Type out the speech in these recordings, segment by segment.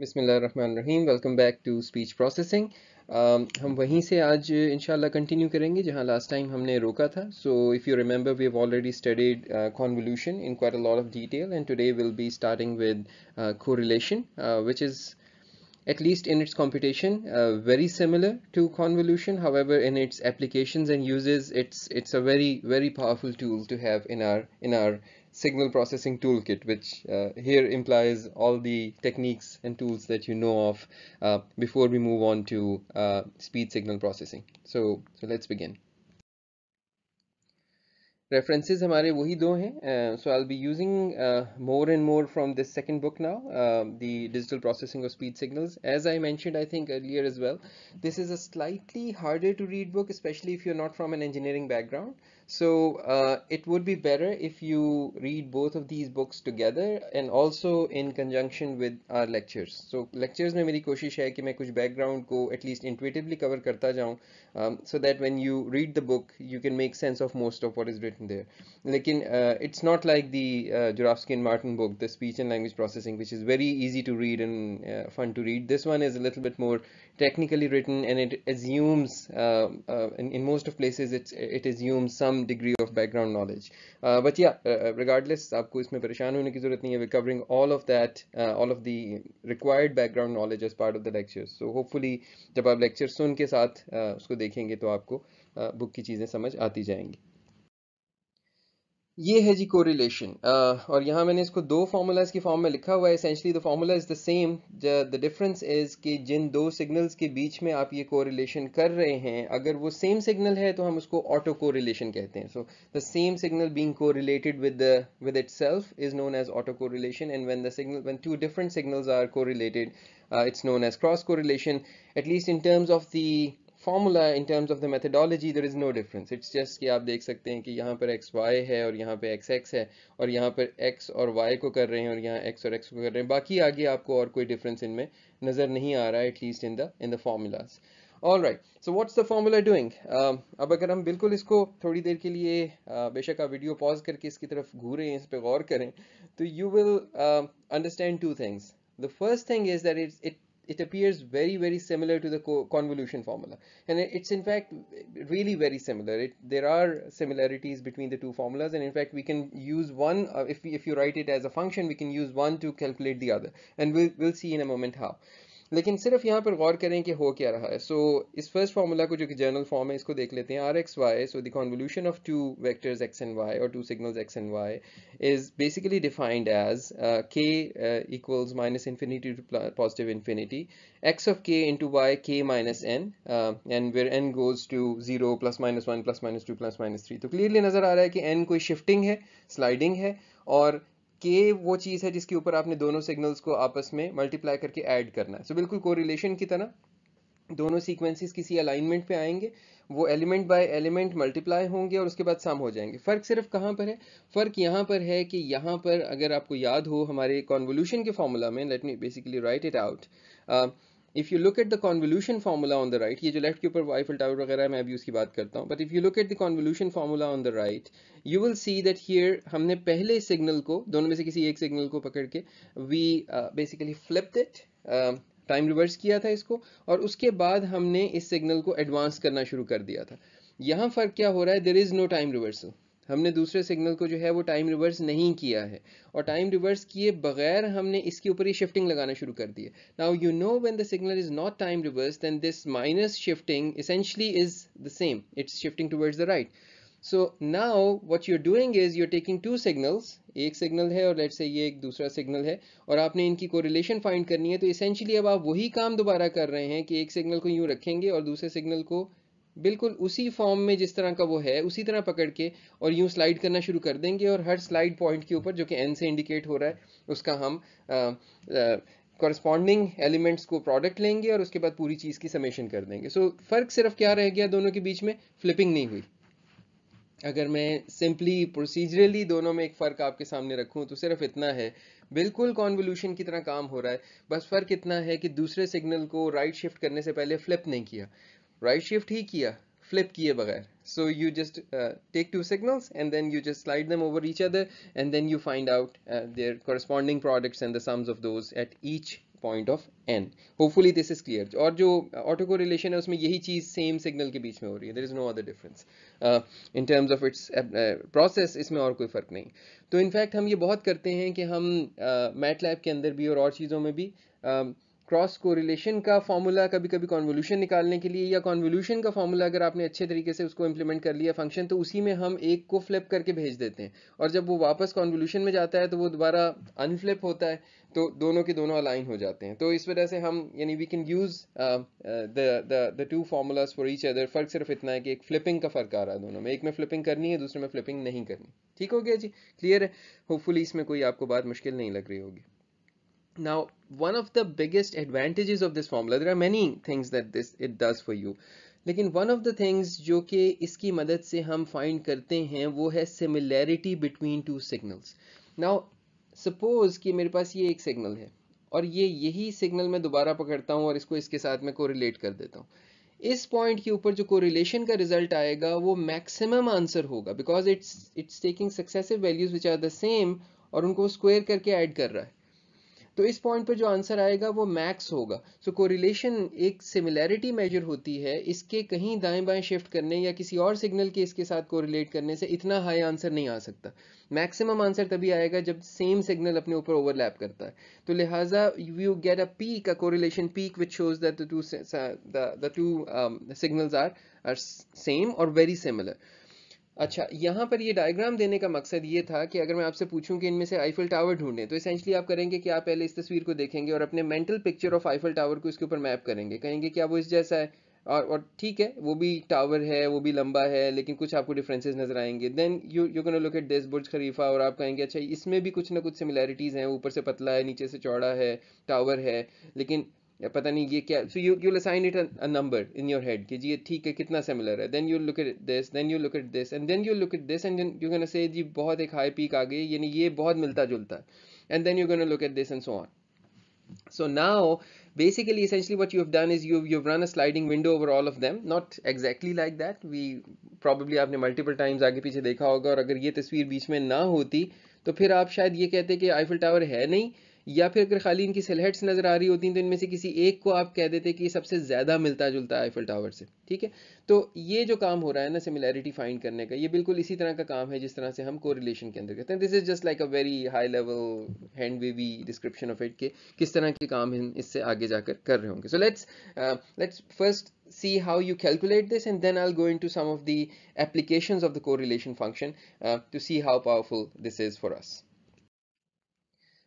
बिस्मिल्लाहिर्रहमानिर्रहीम welcome back to speech processing हम वहीं से आज इंशाल्लाह कंटिन्यू करेंगे जहाँ लास्ट टाइम हमने रोका था. So if you remember we have already studied convolution in quite a lot of detail and today will be starting with correlation which is at least in its computation uh, very similar to convolution. However in its applications and uses it's it's a very very powerful tool to have in our in our signal processing toolkit, which uh, here implies all the techniques and tools that you know of uh, before we move on to uh, speed signal processing. So, so let's begin. references हमारे वही दो हैं uh, so I'll be using uh, more and more from this second book now uh, the digital processing of speed signals as I mentioned I think earlier as well this is a slightly harder to read book especially if you're not from an engineering background so uh, it would be better if you read both of these books together and also in conjunction with our lectures. So lectures में मेरी कोशिश है कि मैं कुछ background को at least intuitively cover करता जाऊँ um, so that when you read the book you can make sense of most of what is written there. लेकिन uh, it's not like the uh, Jurafsky and Martin book, the speech and language processing, which is very easy to read and uh, fun to read. This one is a little bit more technically written and it assumes uh, uh, in, in, most of places it's it assumes some degree of background knowledge. Uh, but yeah uh, uh, regardless aapko isme pareshan hone ki zarurat nahi hai we're covering all of that all of the required background knowledge as part of the lectures so hopefully jab aap lecture sun ke sath usko dekhenge to aapko book ki cheezein samajh aati jayengi ये है जी correlation uh, और यहाँ मैंने इसको दो formulas की form में लिखा हुआ है। Essentially the formula is the same the difference is कि जिन दो सिग्नल्स के बीच में आप ये कोरिलेशन कर रहे हैं अगर वो सेम सिग्नल है तो हम उसको ऑटो कोरिलेशन कहते हैं। So the same signal being correlated with the with itself is known as auto correlation and when the signal when two different signals are correlated it's known as cross at least in terms of the formula in terms of the methodology there is no difference it's just कि आप देख सकते हैं कि यहाँ पर x Y है और यहाँ पे एक्स एक्स है और यहाँ पर एक्स और वाई को कर रहे हैं और यहाँ एक्स और एक्स को कर रहे हैं। बाकी आगे आपको और कोई डिफरेंस इनमें नज़र नहीं आ रहा है at least in the in the formulas all right so what's the formula doing अब अगर हम बिल्कुल इसको थोड़ी देर के लिए uh, बेशक आप वीडियो पॉज करके इसकी तरफ़ घूरें इस पर गौर करें तो you will understand two things the first thing is that it's it it appears very very similar to the convolution formula. And it's in fact really very similar. It, there are similarities between the two formulas and in fact we can use one uh, if, we, if you write it as a function we can use one to calculate the other. And we'll, we'll see in a moment how लेकिन सिर्फ़ यहाँ पर गौर करें कि हो क्या रहा है। सो so, इस फ़र्स्ट फार्मूला को जो कि जनरल फॉर्म है इसको देख लेते हैं। R X Y so convolution of two vectors X and Y और two signal X and Y is basically defined as K equals minus infinity positive infinity X of K into Y K minus N and where N goes to zero plus minus one plus minus two plus minus three तो clearly नज़र आ रहा है कि N कोई shifting है sliding है और के वो चीज़ है जिसके ऊपर आपने दोनों सिग्नल्स को आपस में मल्टीप्लाई करके ऐड करना है। सो so, बिल्कुल कोरिलेशन की तरह दोनों सीक्वेंसेस किसी अलाइनमेंट पे आएँगे वो एलिमेंट बाय एलिमेंट मल्टीप्लाई होंगे और उसके बाद सम हो जाएँगे। फ़र्क सिर्फ़ कहाँ पर है? फ़र्क यहाँ पर है कि यहाँ पर अगर आपको याद हो हमारे कॉन्वोल्यूशन के फॉर्मूला में let me basically write it out if you look at the convolution formula on the right ये जो left के ऊपर y filter वगैरह मैं अभी उसकी बात करता हूँ but if you look at the convolution formula on the right you will see that here हमने पहले signal को दोनों में से किसी एक signal को पकड़ के uh, basically flipped it uh, time reverse किया था इसको और उसके बाद हमने इस सिग्नल को एडवांस करना शुरू कर दिया था यहाँ फ़र्क क्या हो रहा है there is no time reversal हमने दूसरे सिग्नल को जो है वो टाइम रिवर्स नहीं किया है। और टाइम रिवर्स किए बगैर हमने इसके ऊपर ही शिफ्टिंग लगाना शुरू कर दिया। Now you know when the signal is not time reverse then this minus shifting essentially is the same it's shifting towards the right so now what you are doing is you are taking two signals एक signal है और let's say ये एक दूसरा signal है। और आपने इनकी कोरिलेशन फाइंड करनी है तो इसेंशली अब आप वही काम दोबारा कर रहे हैं कि एक सिग्नल को यूँ रखेंगे और दूसरे सिग्नल को बिल्कुल उसी फॉर्म में जिस तरह का वो है उसी तरह पकड़ के और यूँ स्लाइड करना शुरू कर देंगे और हर स्लाइड पॉइंट के ऊपर जो कि एन से इंडिकेट हो रहा है उसका हम कॉरस्पॉन्डिंग एलिमेंट्स को प्रोडक्ट लेंगे और उसके बाद पूरी चीज़ की समेशन कर देंगे। सो so, फ़र्क सिर्फ़ क्या रह गया दोनों के बीच में? फ्लिपिंग नहीं हुई। अगर मैं सिंपली प्रोसीजरली दोनों में एक फ़र्क आपके सामने रखूँ तो सिर्फ़ इतना है बिल्कुल कॉन्वोल्यूशन की तरह काम हो रहा है। बस फ़र्क इतना है कि दूसरे सिग्नल को राइट शिफ्ट करने से पहले फ्लिप नहीं किया। राइट शिफ्ट ही किया फ्लिप किए बगैर। Just uh, take two signals and then you just slide them over each other and then you find out uh, their corresponding products and the sums of those at each point of N hopefully this is clear और जो auto को relation है उसमें यही चीज़ same signal के बीच में हो रही है। There is no other difference in terms of its process इसमें और कोई फ़र्क नहीं। तो इनफैक्ट हम ये बहुत करते हैं कि हम मैट uh, लैब के अंदर भी और और चीज़ों में भी uh, क्रॉस कोरिलेशन का फॉर्मूला कभी कभी कॉन्वोल्यूशन निकालने के लिए या कॉन्वोल्यूशन का फॉर्मूला अगर आपने अच्छे तरीके से उसको इंप्लीमेंट कर लिया फ़ंक्शन तो उसी में हम एक को फ्लिप करके भेज देते हैं। और जब वो वापस कॉन्वोल्यूशन में जाता है तो वो दोबारा अनफ्लिप होता है तो दोनों के दोनों अलाइन हो जाते हैं। तो इस वजह से हम, यानी we can use the two formulas for each other फ़र्क सिर्फ़ इतना है कि एक फ्लिपिंग का फ़र्क आ रहा है दोनों में। एक में फ्लिपिंग करनी है, दूसरे में फ्लिपिंग नहीं करनी। ठीक हो गया जी? क्लियर है? होपफुली इसमें कोई आपको बात मुश्किल नहीं लग रही होगी। Now, one of the biggest advantages of this formula, there are many things that this it does for you. लेकिन one of the things जो कि इसकी मदद से हम find करते हैं वो है similarity between two signals. Now, suppose कि मेरे पास ये एक signal है और ये यही signal मैं दोबारा पकड़ता हूँ और इसको इसके साथ में correlate कर देता हूँ इस पॉइंट के ऊपर जो कोरिलेशन का रिज़ल्ट आएगा वो मैक्सिमम आंसर होगा because it's it's taking successive values which are the same और उनको स्क्वायर करके ऐड कर रहा है तो इस पॉइंट पर जो आंसर आएगा वो मैक्स होगा। सो so, कोरिलेशन एक सिमिलैरिटी मेजर होती है। इसके कहीं दाएँ बाएँ शिफ्ट करने या किसी और सिग्नल के इसके साथ कोरिलेट करने से इतना हाई आंसर नहीं आ सकता। मैक्सिमम आंसर तभी आएगा जब सेम सिग्नल अपने ऊपर ओवरलैप करता है। तो लिहाजा you get a peak a correlation peak which shows that the two signals are are same और वेरी सिमिलर अच्छा यहाँ पर ये डायग्राम देने का मकसद ये था कि अगर मैं आपसे पूछूँ कि इनमें से आईफल टावर ढूंढें तो इसेंशली आप करेंगे कि आप पहले इस तस्वीर को देखेंगे और अपने mental picture of Eiffel tower को इसके ऊपर मैप करेंगे। कहेंगे क्या वो इस जैसा है और और ठीक है, वो भी टावर है, वो भी लंबा है, लेकिन कुछ आपको डिफरेंसेस नज़र आएँगे। Then you you can look at this Burj Khalifa और आप कहेंगे अच्छा इसमें भी कुछ ना कुछ सिमिलैरिटीज हैं, ऊपर से पतला है, नीचे से चौड़ा है टावर है। लेकिन या पता नहीं ये क्या so you you assign it a number in your head कि जी ये ठीक है, कितना सिमिलर है। Then you look at this then you look at this and then you look at this and you can say जी, बहुत एक high peak आ गई, यानी ये बहुत मिलता जुलता है। And then you can look at this and so on so now, basically, essentially what you have done is you've you've run a sliding window over all of them. Not exactly like that. We probably आपने multiple times आगे पीछे देखा होगा, और अगर ये तस्वीर बीच में ना होती तो फिर आप शायद ये कहते कि आईफिल टावर है नहीं या फिर अगर खाली इनकी सेलहेट्स नज़र आ रही होती हैं तो इनमें से किसी एक को आप कह देते कि सबसे ज़्यादा मिलता जुलता आईफल टावर से ठीक है? तो ये जो काम हो रहा है ना सिमिलैरिटी फाइंड करने का ये बिल्कुल इसी तरह का काम है जिस तरह से हम कोरिलेशन के अंदर करते हैं। This is just like a very high level hand wavy description of it के किस तरह के काम हम इससे आगे जाकर कर रहे होंगे। So let's let's first see how you calculate this and then I'll go into some of the applications of the correlation function uh, to see how powerful this is for.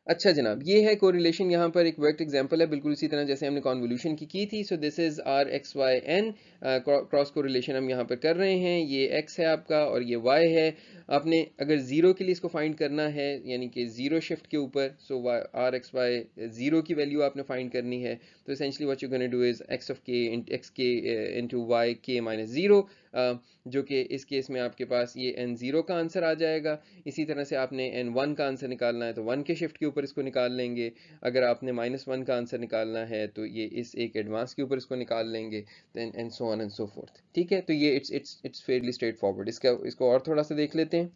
अच्छा जनाब, ये है कोरिलेशन यहाँ पर एक work example है, बिल्कुल इसी तरह जैसे हमने कॉन्वोल्यूशन की की थी so this is R X Y N cross correlation हम यहाँ पर कर रहे हैं, ये एक्स है आपका और ये वाई है। आपने अगर ज़ीरो के लिए इसको फाइंड करना है, यानी कि ज़ीरो शिफ्ट के ऊपर so R X Y zero की वैल्यू आपने फाइंड करनी है तो essentially what you gonna do is X of K X K into Y K minus zero जो कि इस केस में आपके पास ये एन ज़ीरो का आंसर आ जाएगा इसी तरह से आपने एन वन का आंसर निकालना है तो वन के शिफ्ट के ऊपर इसको निकाल लेंगे अगर आपने माइनस वन का आंसर निकालना है तो ये इस एक एडवांस के ऊपर इसको निकाल लेंगे then and so on and so forth ठीक है तो ये it's it's it's fairly straightforward इसका इसको और थोड़ा सा देख लेते हैं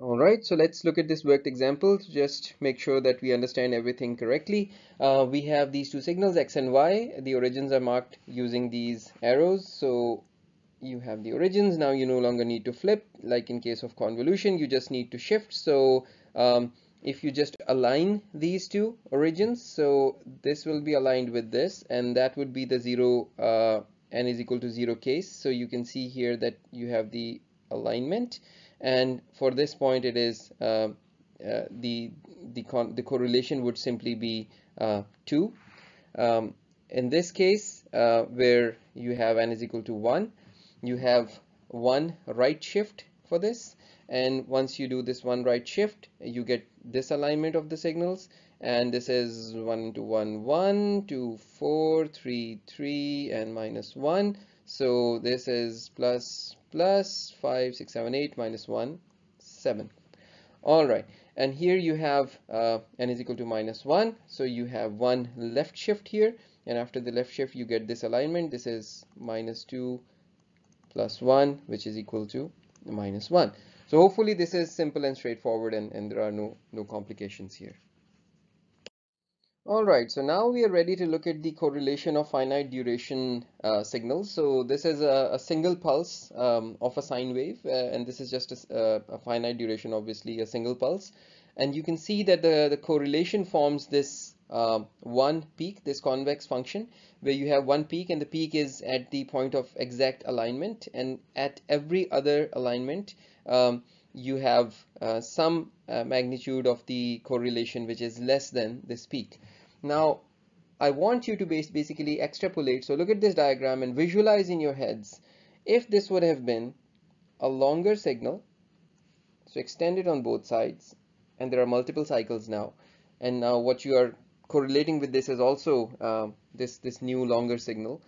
Alright, so let's look at this worked example just make sure that we understand everything correctly. Uh, we have these two signals x and y. The origins are marked using these arrows. So you have the origins now you no longer need to flip. Like in case of convolution you just need to shift. So um, if you just align these two origins so this will be aligned with this and that would be the zero uh, n is equal to zero case. So you can see here that you have the alignment and for this point it is uh, uh, the the, the correlation would simply be uh, 2 um, in this case uh, where you have n is equal to 1 you have one right shift for this and once you do this one right shift you get this alignment of the signals and this is 1 to 1 1 2 4 3 3 and minus 1 so this is plus plus 5 6 7 8 minus 1 7 all right and here you have uh, n is equal to minus 1 so you have one left shift here and after the left shift you get this alignment. This is minus 2 plus 1 which is equal to minus 1 so hopefully this is simple and straightforward and, and there are no no complications here All right, so now we are ready to look at the correlation of finite duration uh, signals. So this is a, a single pulse um, of a sine wave, uh, and this is just a, uh, a, finite duration, obviously a single pulse. And you can see that the, the correlation forms this uh, one peak, this convex function, where you have one peak and the peak is at the point of exact alignment and at every other alignment, um, you have uh, some uh, magnitude of the correlation which is less than this peak. Now, I want you to basically extrapolate. So look at this diagram and visualize in your heads if this would have been a longer signal, so extend it on both sides, and there are multiple cycles now. And now what you are correlating with this is also uh, this, this new longer signal.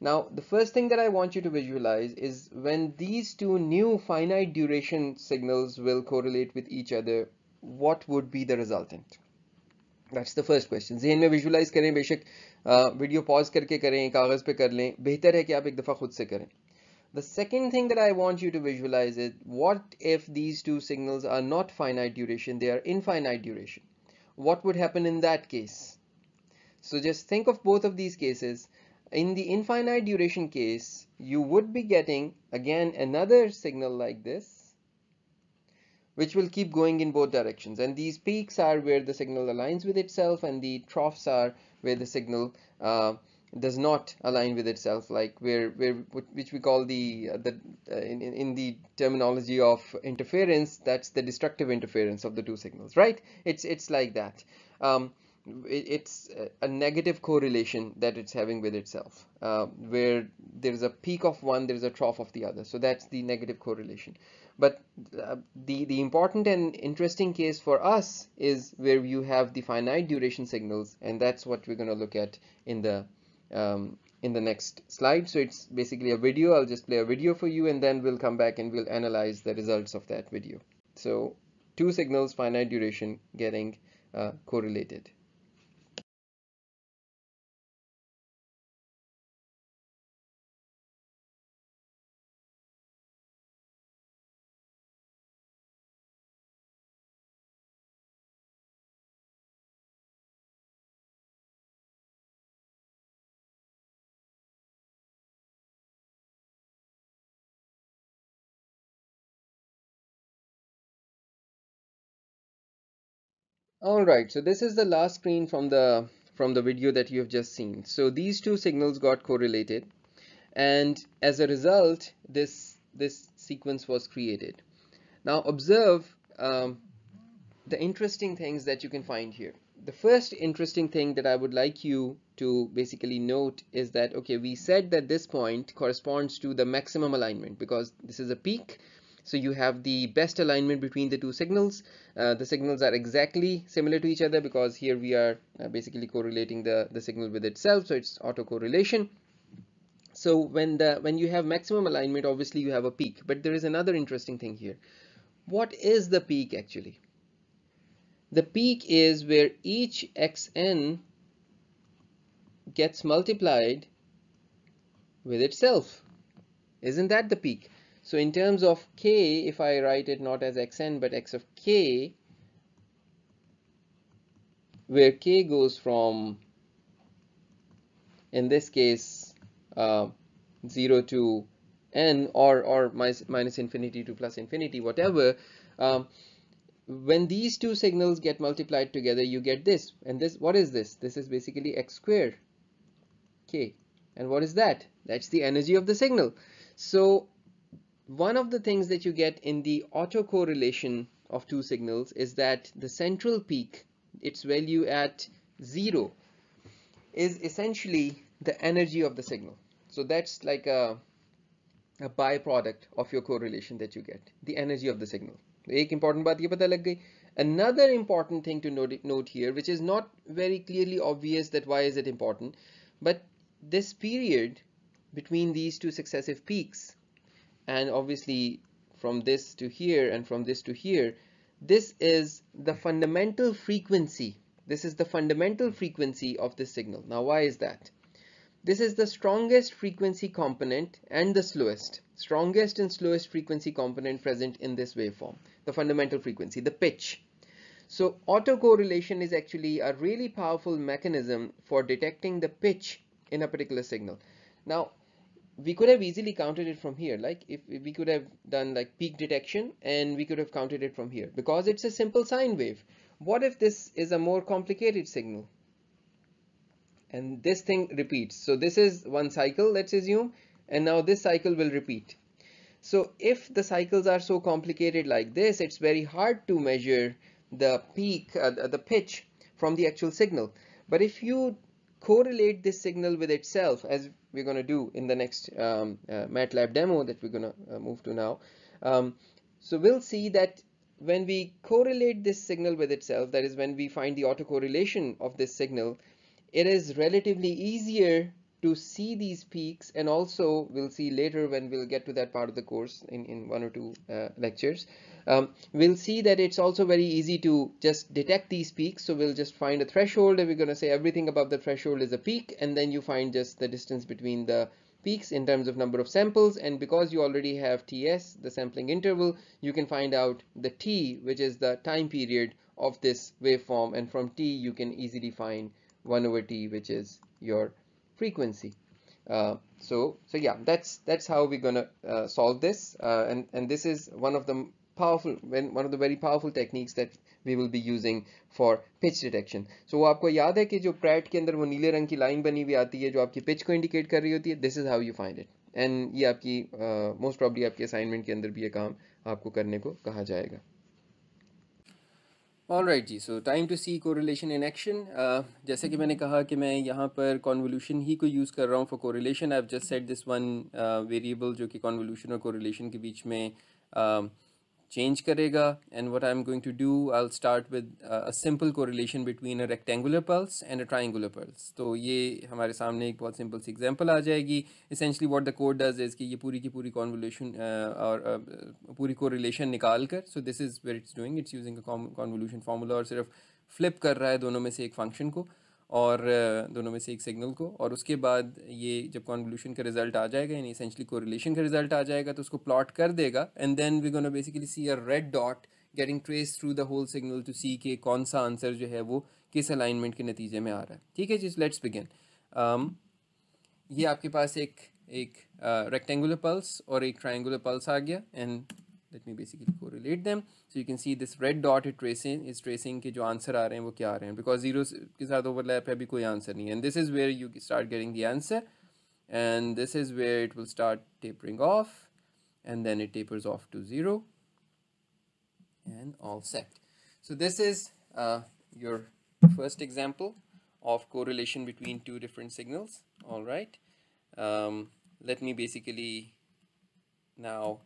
Now, the first thing that I want you to visualize is when these two new finite duration signals will correlate with each other, what would be the resultant? That's the first question. जहन में visualize करें बेशक video pause करके करें कागज़ पे कर लें बेहतर है कि आप एक दफ़ा खुद से करें The second thing that I want you to visualize is what if these two signals are not finite duration, they are infinite duration. What would happen in that case? So just think of both of these cases in the infinite duration case, you would be getting again another signal like this, which will keep going in both directions. And these peaks are where the signal aligns with itself and the troughs are where the signal uh, does not align with itself like where where which we call the uh, the uh, in, in the terminology of interference that's the destructive interference of the two signals right? It's it's like that. Um, it's a negative correlation that it's having with itself uh, where there's a peak of one there's a trough of the other. So that's the negative correlation. But uh, the the important and interesting case for us is where you have the finite duration signals and that's what we're going to look at in the um, in the next slide. So it's basically a video. I'll just play a video for you and then we'll come back and we'll analyze the results of that video. So two signals finite duration getting uh, correlated All right, so this is the last screen from the from the video that you have just seen. So these two signals got correlated and as a result this this sequence was created. Now observe um, the interesting things that you can find here. The first interesting thing that I would like you to basically note is that okay we said that this point corresponds to the maximum alignment because this is a peak so you have the best alignment between the two signals. Uh, the signals are exactly similar to each other because here we are uh, basically correlating the, the signal with itself. So it's autocorrelation. So when the when you have maximum alignment, obviously you have a peak. But there is another interesting thing here. What is the peak actually? The peak is where each xn gets multiplied with itself. Isn't that the peak? So in terms of k, if I write it not as xn but x of k, where k goes from, in this case, uh, 0 to n or, or minus, infinity to plus infinity, whatever, um, when these two signals get multiplied together, you get this. And this, what is this? This is basically x squared k. And what is that? That's the energy of the signal. So one of the things that you get in the autocorrelation of two signals is that the central peak, its value at zero, is essentially the energy of the signal. So that's like a, a byproduct of your correlation that you get, the energy of the signal. एक important बात ये पता लग गई. Another important thing to note, note here, which is not very clearly obvious that why is it important, but this period between these two successive peaks and obviously from this to here and from this to here this is the fundamental frequency. This is the fundamental frequency of the signal. Now why is that? This is the strongest frequency component and the slowest. Strongest and slowest frequency component present in this waveform. The fundamental frequency the pitch. So autocorrelation is actually a really powerful mechanism for detecting the pitch in a particular signal. Now, we could have easily counted it from here. Like if we could have done like peak detection and we could have counted it from here. Because it's a simple sine wave. What if this is a more complicated signal? And this thing repeats. So this is one cycle let's assume and now this cycle will repeat. So if the cycles are so complicated like this it's very hard to measure the peak uh, the pitch from the actual signal. But if you correlate this signal with itself as we're going to do in the next um, uh, MATLAB demo that we're going to uh, move to now. Um, so we'll see that when we correlate this signal with itself, that is when we find the autocorrelation of this signal, it is relatively easier to see these peaks and also we'll see later when we'll get to that part of the course in, in one or two uh, lectures. Um, we'll see that it's also very easy to just detect these peaks so we'll just find a threshold and we're going to say everything above the threshold is a peak and then you find just the distance between the peaks in terms of number of samples and because you already have TS the sampling interval you can find out the T which is the time period of this waveform and from T you can easily find 1 over T which is your frequency. Uh, so so yeah that's that's how we're gonna uh, solve this uh, and and this is one of the powerful one of the very powerful techniques that we will be using for pitch detection so वो आपको याद है कि जो Pratt के अंदर वो नीले रंग की लाइन बनी हुई आती है जो आपकी पिच को इंडिकेट कर रही होती है this is how you find it and ये आपकी मोस्ट uh, प्रॉब्ली आपके असाइनमेंट के अंदर भी ये काम आपको करने को कहा जाएगा all right ji so time to see correlation in action जैसे कि मैंने कहा कि मैं यहाँ पर कॉन्वोल्यूशन ही को यूज़ कर रहा हूँ for correlation I just set this one variable जो कि कॉन्वोल्यूशन और कोरिलेशन के बीच में uh, change karega and what I'm going to do I'll start with uh, a simple correlation between a rectangular pulse and a triangular pulse तो ये हमारे सामने एक बहुत simple सी example आ जाएगी essentially what the code does is कि ये पूरी की पूरी convolution uh, और पूरी correlation निकाल कर so this is where it's doing it's using a convolution formula और सिर्फ़ flip कर रहा है दोनों में से एक function को और दोनों में से एक सिग्नल को। और उसके बाद ये जब कॉन्वोल्यूशन का रिज़ल्ट आ जाएगा यानी इसेंशली कोरिलेशन का रिज़ल्ट आ जाएगा तो उसको प्लॉट कर देगा। And then we gonna basically see a red dot getting trace through the whole signal to see के कौन सा आंसर जो है वो किस अलाइनमेंट के नतीजे में आ रहा है। ठीक है जी लेट्स बिगिन ये आपके पास एक एक रेक्टेंगुलर uh, पल्स और एक ट्राइंगुलर पल्स आ गया। And let me basically correlate them so you can see this red dot is tracing is tracing के जो answer आ रहे हैं वो क्या आ रहे हैं because zeros के साथ overlap है अभी कोई answer नहीं है and this is where you start getting the answer and this is where it will start tapering off and then it tapers off to zero and all set so this is uh, your first example of correlation between two different signals all right um, let me basically now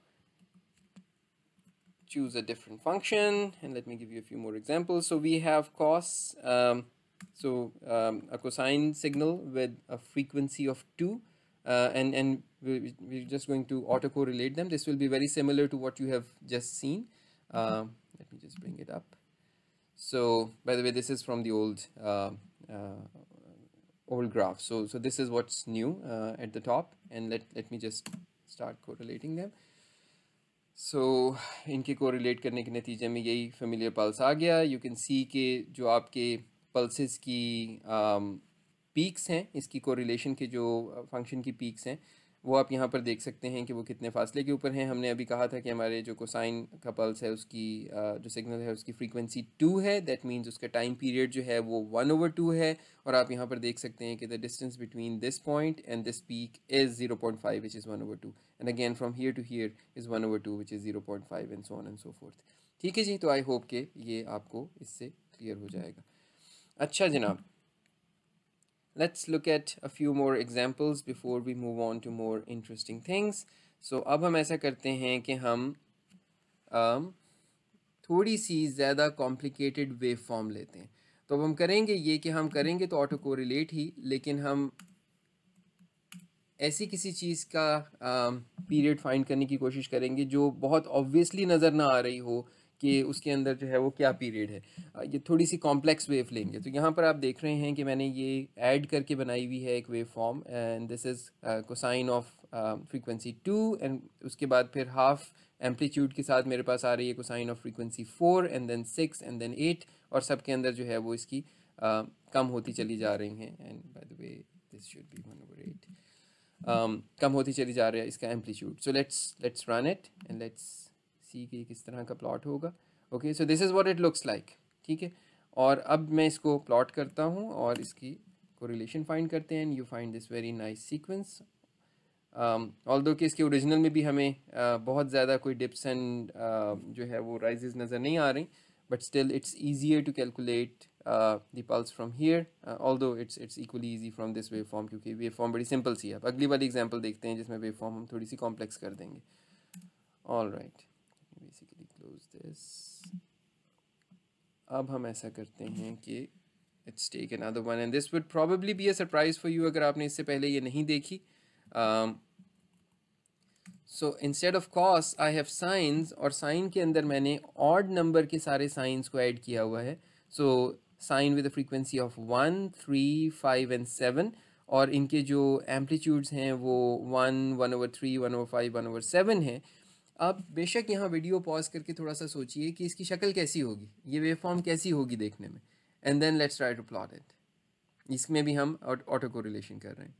choose a different function and let me give you a few more examples. So we have cos, um, so um, a cosine signal with a frequency of 2 uh, and, and we're, we're just going to autocorrelate them. This will be very similar to what you have just seen. Um, let me just bring it up. So by the way, this is from the old uh, uh, old graph. So, so this is what's new uh, at the top and let, let me just start correlating them. So so, इनके को relate करने के नतीजे में यही familiar pulse आ गया। You can सी के जो आपके पल्सेस की पीक्स हैं इसकी कोरिलेशन के जो फ़ंक्शन की पीक्स हैं वो आप यहाँ पर देख सकते हैं कि वो कितने फासले के ऊपर हैं। हमने अभी कहा था कि हमारे जो कोसाइन का पल्स है, उसकी जो सिग्नल है, उसकी फ्रीक्वेंसी टू है। दैट मीन्स उसका टाइम पीरियड जो है, वो वन ओवर टू है। और आप यहाँ पर देख सकते हैं कि the distance between this point and this peak is zero point five which is one over two and again from here to here is one over two which is zero point five and so on and so forth ठीक है जी? तो I hope के ये आपको इससे clear हो जाएगा। अच्छा जनाब let's look at a few more examples before we move on to more interesting things. So अब हम ऐसा करते हैं कि हम um, थोड़ी सी ज़्यादा कॉम्प्लिकेटेड वेव फॉर्म लेते हैं। तो अब हम करेंगे ये कि हम करेंगे तो ऑटो कोरिलेट ही लेकिन हम ऐसी किसी चीज़ का पीरियड um, फाइंड करने की कोशिश करेंगे जो बहुत ऑब्वियसली नज़र ना आ रही हो। कि उसके अंदर जो है वो क्या पीरियड है। ये थोड़ी सी कॉम्प्लेक्स वेव लेंगे तो यहाँ पर आप देख रहे हैं कि मैंने ये ऐड करके बनाई हुई है एक waveform and this is cosine of frequency two and उसके बाद फिर हाफ़ एम्पलीट्यूड के साथ मेरे पास आ रही है cosine of frequency four and then six and then eight और सब के अंदर जो है वो इसकी uh, कम होती चली जा रही हैं। And by the way this should be one over eight कम होती चली जा रही है इसका amplitude so let's let's run it and let's see कि किस तरह का प्लॉट होगा। Okay so this is what it looks like ठीक है? और अब मैं इसको प्लॉट करता हूँ और इसकी कोरिलेशन फाइंड करते हैं you find this very nice sequence although कि इसके ओरिजिनल में भी हमें uh, बहुत ज़्यादा कोई डिप्स एंड uh, जो है वो राइजेस नज़र नहीं आ रही but still it's easier to calculate the pulse from here although it's it's equally easy from this waveform क्योंकि वेव फॉर्म बड़ी सिंपल सी है। अब अगली वाली एग्ज़ाम्पल देखते हैं जिसमें वेव फॉर्म हम थोड़ी सी कॉम्प्लेक्स कर देंगे। All right basically close this अब हम ऐसा करते हैं कि it's take another one and this would probably be a surprise for you अगर आपने इससे पहले ये नहीं देखी. So instead of cos I have sines और साइन के अंदर मैंने ऑड नंबर के सारे साइंस को ऐड किया हुआ है. So sine with frequency of one three five and seven और इनके जो एम्पलीट्यूड्स हैं वो one one over three one over five one over seven है. अब बेशक यहाँ वीडियो पॉज करके थोड़ा सा सोचिए कि इसकी शक्ल कैसी होगी ये वेव फॉर्म कैसी होगी देखने में and then let's try to plot it इसमें भी हम ऑटो को रिलेशन कर रहे हैं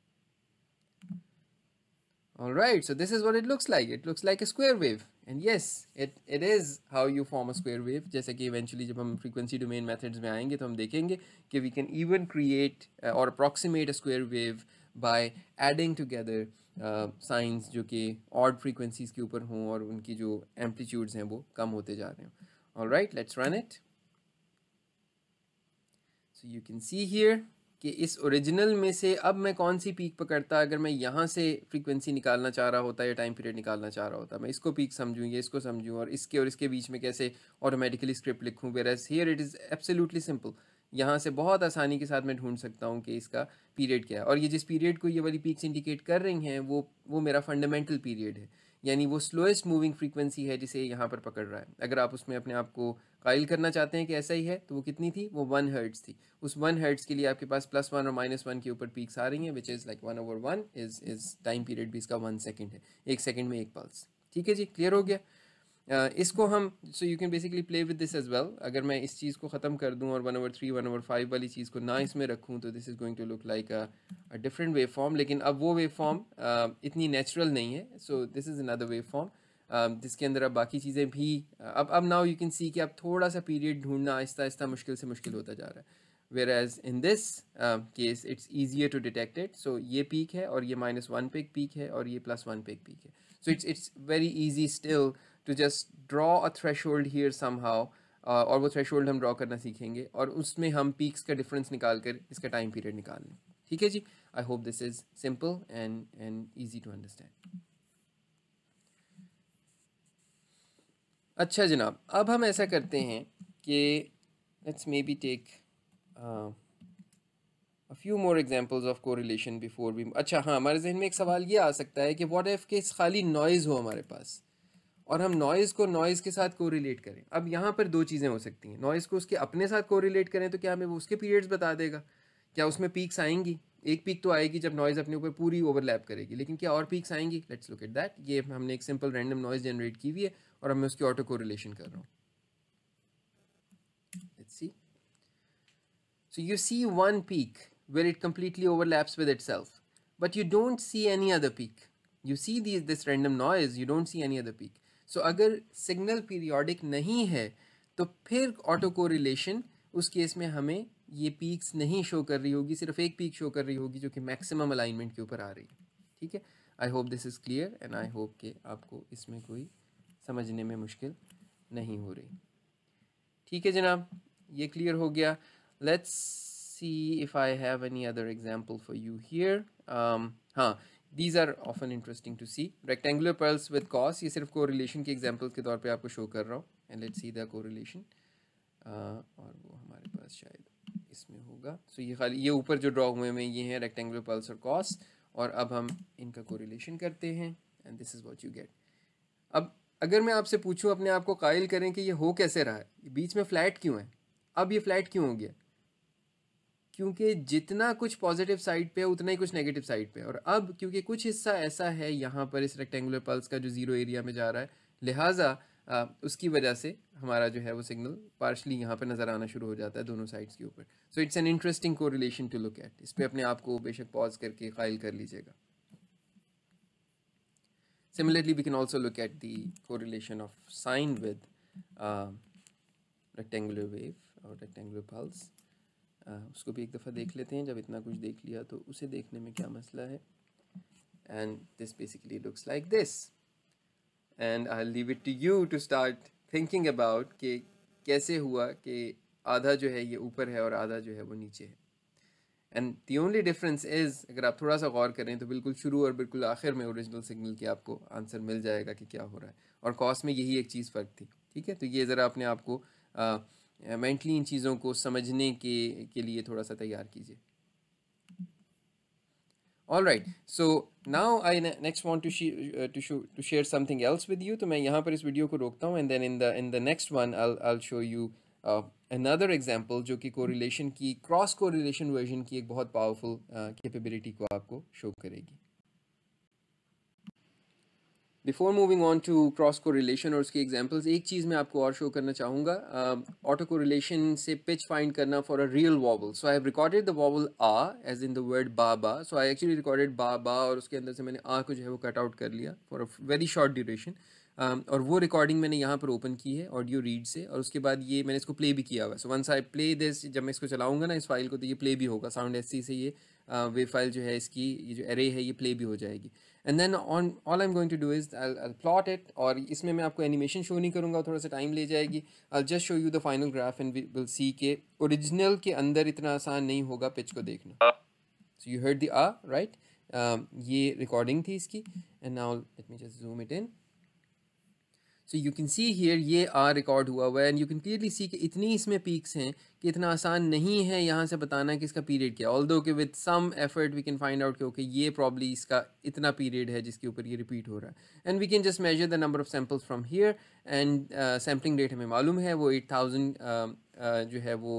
All right, so this is what it looks like. It looks like a square wave. And yes, it, it is how you form a square wave. जैसे कि eventually जब हम frequency domain methods में आएँगे तो हम देखेंगे कि we can even create uh, or approximate a square wave by adding together signs जो कि odd frequencies के ऊपर हों और उनकी जो amplitudes हैं वो कम होते जा रहे हों. All right let's run it so you can see here कि इस ओरिजिनल में से अब मैं कौन सी पीक पकड़ता? अगर मैं यहाँ से फ्रीक्वेंसी निकालना चाह रहा होता या टाइम पीरियड निकालना चाह रहा होता, मैं इसको पीक समझूँ, या इसको समझूँ और इसके और इसके बीच में कैसे ऑटोमेटिकली स्क्रिप्ट लिखूँ? Whereas here it is absolutely simple यहाँ से बहुत आसानी के साथ मैं ढूंढ सकता हूँ कि इसका पीरियड क्या है। और ये जिस पीरियड को ये वाली पीक्स इंडिकेट कर रही हैं, वो वो मेरा फंडामेंटल पीरियड है। यानी वो स्लोएस्ट मूविंग फ्रीक्वेंसी है जिसे यहाँ पर पकड़ रहा है। अगर आप उसमें अपने आप को कायल करना चाहते हैं कि ऐसा ही है तो वो कितनी थी? वो वन हर्ट्स थी। उस वन हर्ट्स के लिए आपके पास प्लस वन और माइनस वन के ऊपर पीक्स आ रही हैं which is like one over one is is time period भी इसका वन सेकेंड है। एक सेकेंड में एक पल्स ठीक है जी? क्लियर हो गया? Uh, इसको हम so you can basically play with this as well अगर मैं इस चीज़ को ख़त्म कर दूँ और one over three one over five वाली चीज़ को ना इसमें रखूँ तो this is going to look like a different wave form लेकिन अब वो वेव फॉर्म uh, इतनी नेचुरल नहीं है so this is another wave form जिसके अंदर अब बाकी चीज़ें भी अब अब नाउ यू कैन सी कि अब थोड़ा सा पीरियड ढूंढना आहिस्ता आहिस्ता मुश्किल से मुश्किल होता जा रहा है। Whereas in this case it's easier to detect it so ये पीक है और ये माइनस वन पे पीक है और ये प्लस वन पे पीक है। So it's it's very easy still to just draw a threshold here somehow और वो थ्रेश होल्ड हम ड्रॉ करना सीखेंगे और उसमें हम पीक्स का डिफरेंस निकाल कर इसका टाइम पीरियड निकाल लें ठीक है जी? I hope this is simple and and easy to understand अच्छा जनाब, अब हम ऐसा करते हैं कि let's maybe take a few more examples of correlation before we अच्छा हाँ हमारे जहन में एक सवाल ये आ सकता है कि व्हाट इफ़ के खाली नॉइज़ हो हमारे पास? और हम नॉइज़ को नॉइज़ के साथ कोरिलेट करें। अब यहाँ पर दो चीज़ें हो सकती हैं। नॉइज़ को उसके अपने साथ कोरिलेट करें तो क्या हमें वो उसके पीरियड्स बता देगा? क्या उसमें पीक्स आएँगी? एक पीक तो आएगी जब नॉइज़ अपने ऊपर पूरी ओवरलैप करेगी। लेकिन क्या और पीक्स आएँगी? लेट्स लुक एट दैट ये हमने एक सिंपल रैंडम नॉइज़ जनरेट की हुई है और मैं उसकी ऑटो कोरिलेशन कर रहा हूँ। Let's see So you see one peak where it completely overlaps with itself, but you don't see any other peak. You see these this random noise, you don't see any other peak. So अगर signal periodic नहीं है तो फिर auto correlation उस case में हमें ये peaks नहीं शो कर रही होगी सिर्फ़ एक पीक शो कर रही होगी जो कि मैक्सिमम अलाइनमेंट के ऊपर आ रही है। ठीक है? I hope this is clear and I hope कि आपको इसमें कोई समझने में मुश्किल नहीं हो रही। ठीक है जनाब ये क्लियर हो गया। Let's see if I have any other example for you. Um, हाँ these are often interesting to see rectangular pulses with cos ये सिर्फ़ को रिलेशन के एग्जाम्पल्स के तौर पर आपको शो कर रहा हूँ. And let see the correlation और वो हमारे पास शायद इसमें होगा. सो so ये खाली, ये ऊपर जो ड्रॉ हुए हैं, ये हैं रेक्टेंगुलर पर्ल्स और कॉस और अब हम इनका को रिलेशन करते हैं. And this is what you get अब अगर मैं आपसे पूछूँ, अपने आप को कायल करें कि ये हो कैसे रहा है? बीच में फ्लैट क्यों है? अब ये फ्लैट क्यों हो गया? क्योंकि जितना कुछ पॉजिटिव साइड पे है उतना ही कुछ नेगेटिव साइड पे और अब क्योंकि कुछ हिस्सा ऐसा है यहाँ पर इस रेक्टेंगुलर पल्स का जो ज़ीरो एरिया में जा रहा है लिहाजा उसकी वजह से हमारा जो है वो सिग्नल पार्शली यहाँ पर नज़र आना शुरू हो जाता है दोनों साइड्स के ऊपर। So it's an interesting correlation to look at इस पर अपने आप को बेशक पॉज करके कायल कर लीजिएगा। Similarly, we can also look at the correlation of sine with uh, rectangular wave or rectangular. उसको भी एक दफ़ा देख लेते हैं, जब इतना कुछ देख लिया तो उसे देखने में क्या मसला है। And this basically looks like this and I leave it to you to start thinking about कि कैसे हुआ कि आधा जो है ये ऊपर है और आधा जो है वो नीचे है। And the only difference is अगर आप थोड़ा सा गौर करें तो बिल्कुल शुरू और बिल्कुल आखिर में ओरिजिनल सिग्नल के आपको आंसर मिल जाएगा कि क्या हो रहा है। और कॉस्ट में यही एक चीज़ फ़र्क थी, ठीक है? तो ये ज़रा अपने आप को मेंटली इन चीज़ों को समझने के के लिए थोड़ा सा तैयार कीजिए। All right so now I next want to show to share something else with you तो मैं यहाँ पर इस वीडियो को रोकता हूँ and then in the in the next one I'll show you another example जो कि कोरिलेशन की क्रॉस कोरिलेशन वर्जन की एक बहुत पावरफुल कैपेबिलिटी uh, को आपको शो करेगी। Before moving on to cross correlation और उसके एग्जांपल्स एक चीज़ मैं आपको और शो करना चाहूँगा ऑटो कोरिलेशन से पिच फाइंड करना for a real vowel so I have recorded the vowel ah as in the word ba ba so I actually recorded बा बा और उसके अंदर से मैंने आ को जो है वो कट आउट कर लिया for a very short duration और वो रिकॉर्डिंग मैंने यहाँ पर ओपन की है ऑडियो रीड से और उसके बाद ये मैंने इसको प्ले भी किया हुआ है. So once I play this जब मैं इसको चलाऊँगा ना, इस फ़ाइल को तो ये प्ले भी होगा साउंड एस से ये. वे फ़ाइल जो है इसकी ये जो एरे है ये प्ले भी हो जाएगी। And then on all I am going to do is I plot it और इसमें मैं आपको एनिमेशन शो नहीं करूँगा थोड़ा सा टाइम ले जाएगी। I just show you the final graph and will see के ओरिजिनल के अंदर इतना आसान नहीं होगा पिच को देखना। So you heard the ah right ये रिकॉर्डिंग थी इसकी। And now let me just zoom it in so you can see here ये आर रिकॉर्ड हुआ हुआ है and you can clearly see कि इतनी इसमें पीक्स हैं कि इतना आसान नहीं है यहाँ से बताना कि इसका पीरियड क्या ऑल दो के with some effort we can find out क्योंकि ये प्रॉब्ली इसका इतना पीरियड है जिसके ऊपर ये रिपीट हो रहा है। And we can just measure the number of samples from here and sampling rate हमें मालूम है वो एट थाउज़ेंड जो है वो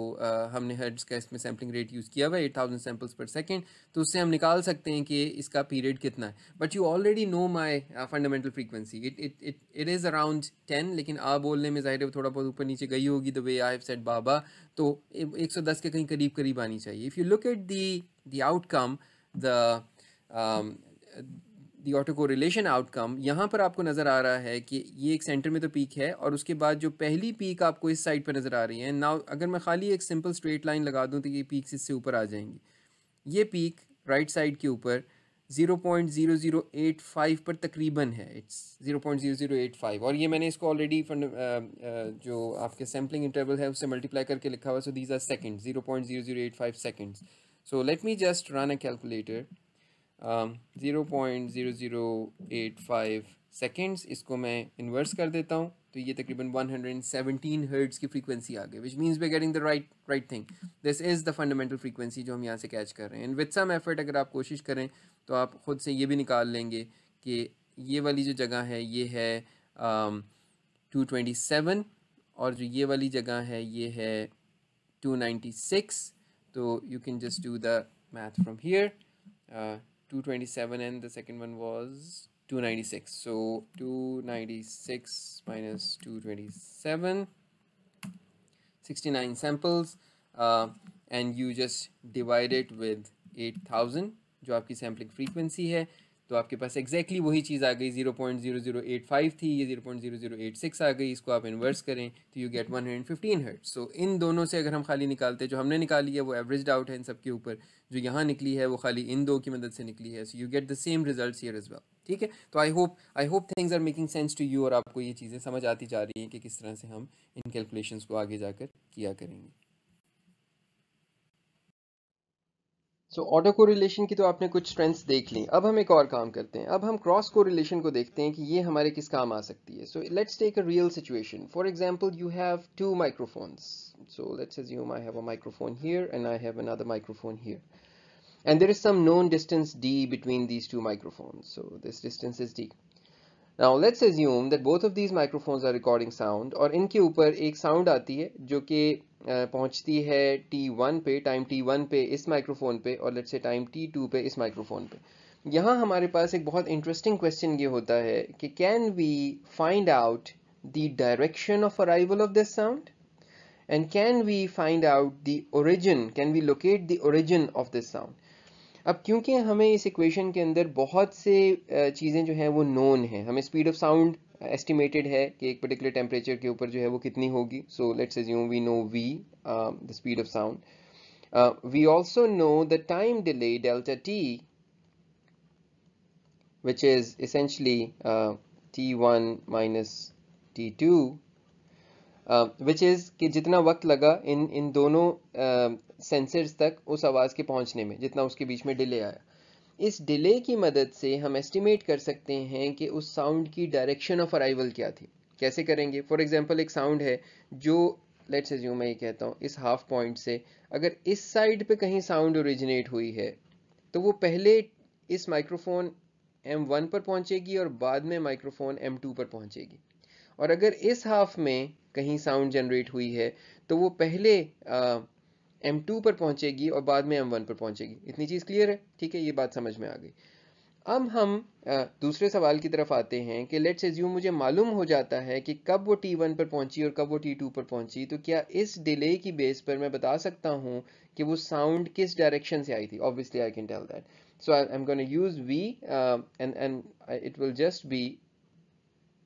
हमने हर्ड्स का इसमें सैम्पलिंग रेट यूज़ किया हुआ है, eight thousand samples per second. तो उससे हम निकाल सकते हैं कि इसका पीरियड कितना है। But you already know my fundamental frequency it it it it is around ten लेकिन आ बोलने में ज़ाहिर है थोड़ा बहुत ऊपर नीचे गई होगी the way I have set बाबा। तो 110 के कहीं करीब करीब आनी चाहिए। If you look at the the outcome the the auto correlation outcome यहाँ पर आपको नज़र आ रहा है कि ये एक सेंटर में तो पीक है और उसके बाद जो पहली पीक आपको इस साइड पर नज़र आ रही है। नाउ अगर मैं खाली एक सिंपल स्ट्रेट लाइन लगा दूँ तो ये पीक्स इससे ऊपर आ जाएँगी। ये पीक राइट साइड के ऊपर 0.0085 पर तकरीबन है। इट्स 0.0085 और ये मैंने इसको ऑलरेडी जो आपके सैम्पलिंग इंटरवल है, उससे मल्टीप्लाई करके लिखा हुआ so these are second 0.0085 seconds so let me just run a calculator 0.0085 seconds इसको मैं इन्वर्स कर देता हूँ तो ये तकरीबन 117 हर्ट्स की फ्रीक्वेंसी आ गई which means we getting the right right thing this is the fundamental frequency जो हम यहाँ से कैच कर रहे हैं. एंड विद सम एफर्ट अगर आप कोशिश करें तो आप ख़ुद से ये भी निकाल लेंगे कि ये वाली जो जगह है, ये है टू ट्वेंटी सेवन और जो ये वाली जगह है, ये है टू नाइन्टी सिक्स तो you can just do the math from here two twenty seven and the second one was 296 so 296 minus 227 69 samples uh, and you just divide it with 8000 जो आपकी सैम्पलिंग फ्रीक्वेंसी है तो आपके पास exactly exactly वही चीज़ आ गई 0.0085 थी, ये 0.0086 आ गई, इसको आप इन्वर्स करें तो यू गेट 115 हर्ट्ज सो इन दोनों से अगर हम खाली निकालते, जो हमने निकाली है, वो एवरेज आउट है इन सब के ऊपर, जो यहाँ निकली है, वो खाली इन दो की मदद से निकली है. So you get the same result here as well ठीक है? तो I hope I hope things are making sense to you और आपको ये चीज़ें समझ आती जा रही हैं कि किस तरह से हम इन कैलकुलेशंस को आगे जाकर किया करेंगे. सो ऑटो को रिलेशन की तो आपने कुछ स्ट्रेंथ्स देख ली। अब हम एक और काम करते हैं। अब हम क्रॉस को रिलेशन को देखते हैं कि ये हमारे किस काम आ सकती है। So let's take a real situation for example you have two microphones so let's assume I have a microphone here and I have another microphone here and there is some known distance D between these two microphone so this distance is D Now let's assume that both of these microphones are recording sound और इनके ऊपर एक sound आती है जो कि पहुँचती है T1 पे टाइम T1 पे इस माइक्रोफोन पे और लेट्स से टाइम T2 पे इस माइक्रोफोन पे। यहाँ हमारे पास एक बहुत इंटरेस्टिंग क्वेश्चन ये होता है कि can we find out the direction of arrival of this sound and can we find out the origin can we locate the origin of this sound अब क्योंकि हमें इस इक्वेशन के अंदर बहुत से चीज़ें जो हैं वो नोन हैं हमें स्पीड ऑफ़ साउंड एस्टिमेटेड है कि एक पर्टिकुलर टेम्परेचर के ऊपर जो है वो कितनी होगी। So let's assume we know we the speed of sound we also know the time delay delta T which is essentially uh, t1 minus t2 which uh, is कि जितना वक्त लगा इन इन दोनों सेंसर्स uh, तक उस आवाज़ के पहुँचने में जितना उसके बीच में डिले आया। इस डिले की मदद से हम एस्टिमेट कर सकते हैं कि उस साउंड की डायरेक्शन ऑफ़ अराइवल क्या थी। कैसे करेंगे? फॉर एग्जांपल एक साउंड है जो लेट्स एज्यूम मैं ये कहता हूँ इस हाफ़ पॉइंट से अगर इस साइड पे कहीं साउंड ओरिजिनेट हुई है तो वो पहले इस माइक्रोफोन M1 पर पहुंचेगी और बाद में माइक्रोफोन M2 पर पहुंचेगी। और अगर इस हाफ़ में कहीं साउंड जनरेट हुई है तो वो पहले एम टू पर पहुंचेगी और बाद में एम वन पर पहुंचेगी। इतनी चीज़ क्लियर है? ठीक है, ये बात समझ में आ गई। अब हम दूसरे सवाल की तरफ़ आते हैं कि लेट्स एज्यूम मुझे मालूम हो जाता है कि कब वो T1 पर पहुँची और कब वो T2 पर पहुँची तो क्या इस डिले की बेस पर मैं बता सकता हूँ कि वो साउंड किस डायरेक्शन से आई थी? Obviously I can tell that so I am gonna use V and and it will just be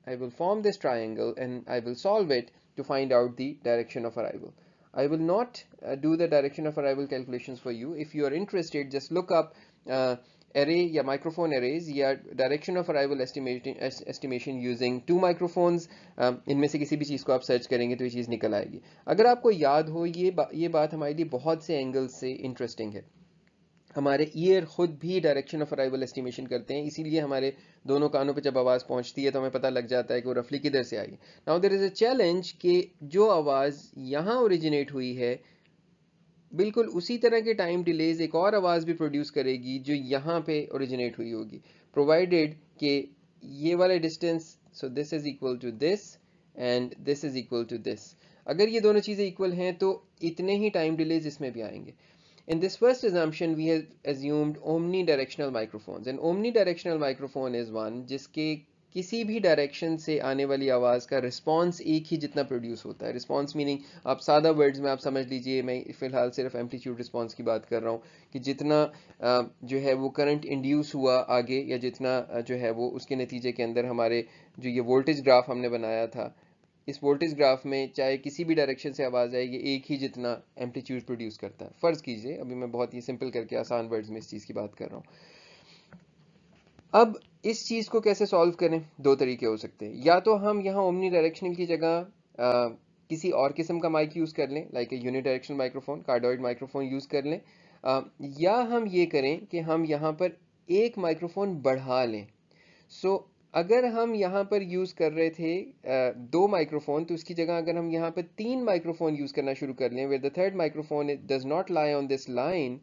I will form this triangle and I will solve it to find out the direction of arrival. I will not uh, do the direction of arrival calculations for you. If you are interested, just look up uh, array या microphone arrays या direction of arrival estimation estimation using two microphones uh, इनमें से किसी भी चीज़ को आप search करेंगे तो ये चीज़ निकल आएगी अगर आपको याद हो ये बा, ये बात हमारे लिए बहुत से एंगल से इंटरेस्टिंग है हमारे ईयर खुद भी डायरेक्शन ऑफ़ अराइवल एस्टिमेशन करते हैं, इसीलिए हमारे दोनों कानों पे जब आवाज़ पहुँचती है तो हमें पता लग जाता है कि वो रफली किधर से आई। Now there is a challenge कि जो आवाज़ यहाँ ओरिजिनेट हुई है, बिल्कुल उसी तरह के टाइम डिलेज एक और आवाज़ भी प्रोड्यूस करेगी जो यहाँ पे ओरिजिनेट हुई होगी। प्रोवाइडेड कि ये वाला distance so this is equal to this and this is equal to this अगर ये दोनों चीज़ें इक्वल हैं तो इतने ही टाइम डिलेज इसमें भी आएँगे। In this first assumption, we have assumed omnidirectional microphones. And omnidirectional microphone is one जिसके किसी भी डायरेक्शन से आने वाली आवाज़ का रिस्पॉन्स एक ही जितना प्रोड्यूस होता है रिस्पॉन्स मीनिंग आप सादा वर्ड्स में आप समझ लीजिए मैं फ़िलहाल सिर्फ़ एम्पलीट्यूड रिस्पॉन्स की बात कर रहा हूँ कि जितना जो है वो करंट इंड्यूस हुआ आगे या जितना जो है वो उसके नतीजे के अंदर हमारे जो ये वोल्टेज ग्राफ हमने बनाया था इस वोल्टेज ग्राफ में चाहे किसी भी डायरेक्शन से आवाज़ आए ये एक ही जितना एम्पलीट्यूड प्रोड्यूस करता है। फ़र्ज़ कीजिए अभी मैं बहुत ही सिंपल करके आसान वर्ड्स में इस चीज़ की बात कर रहा हूँ। अब इस चीज़ को कैसे सॉल्व करें? दो तरीके हो सकते हैं। या तो हम यहाँ ओमनी डायरेक्शनल की जगह किसी और किस्म का माइक यूज़ कर लें like unidirectional microphone cardioid microphone use कर लें। आ, या हम ये करें कि हम यहाँ पर एक माइक्रोफोन बढ़ा लें। सो so, अगर हम यहाँ पर यूज़ कर रहे थे दो माइक्रोफोन तो उसकी जगह अगर हम यहाँ पर तीन माइक्रोफोन यूज़ करना शुरू कर लें where the third microphone does not lie on this line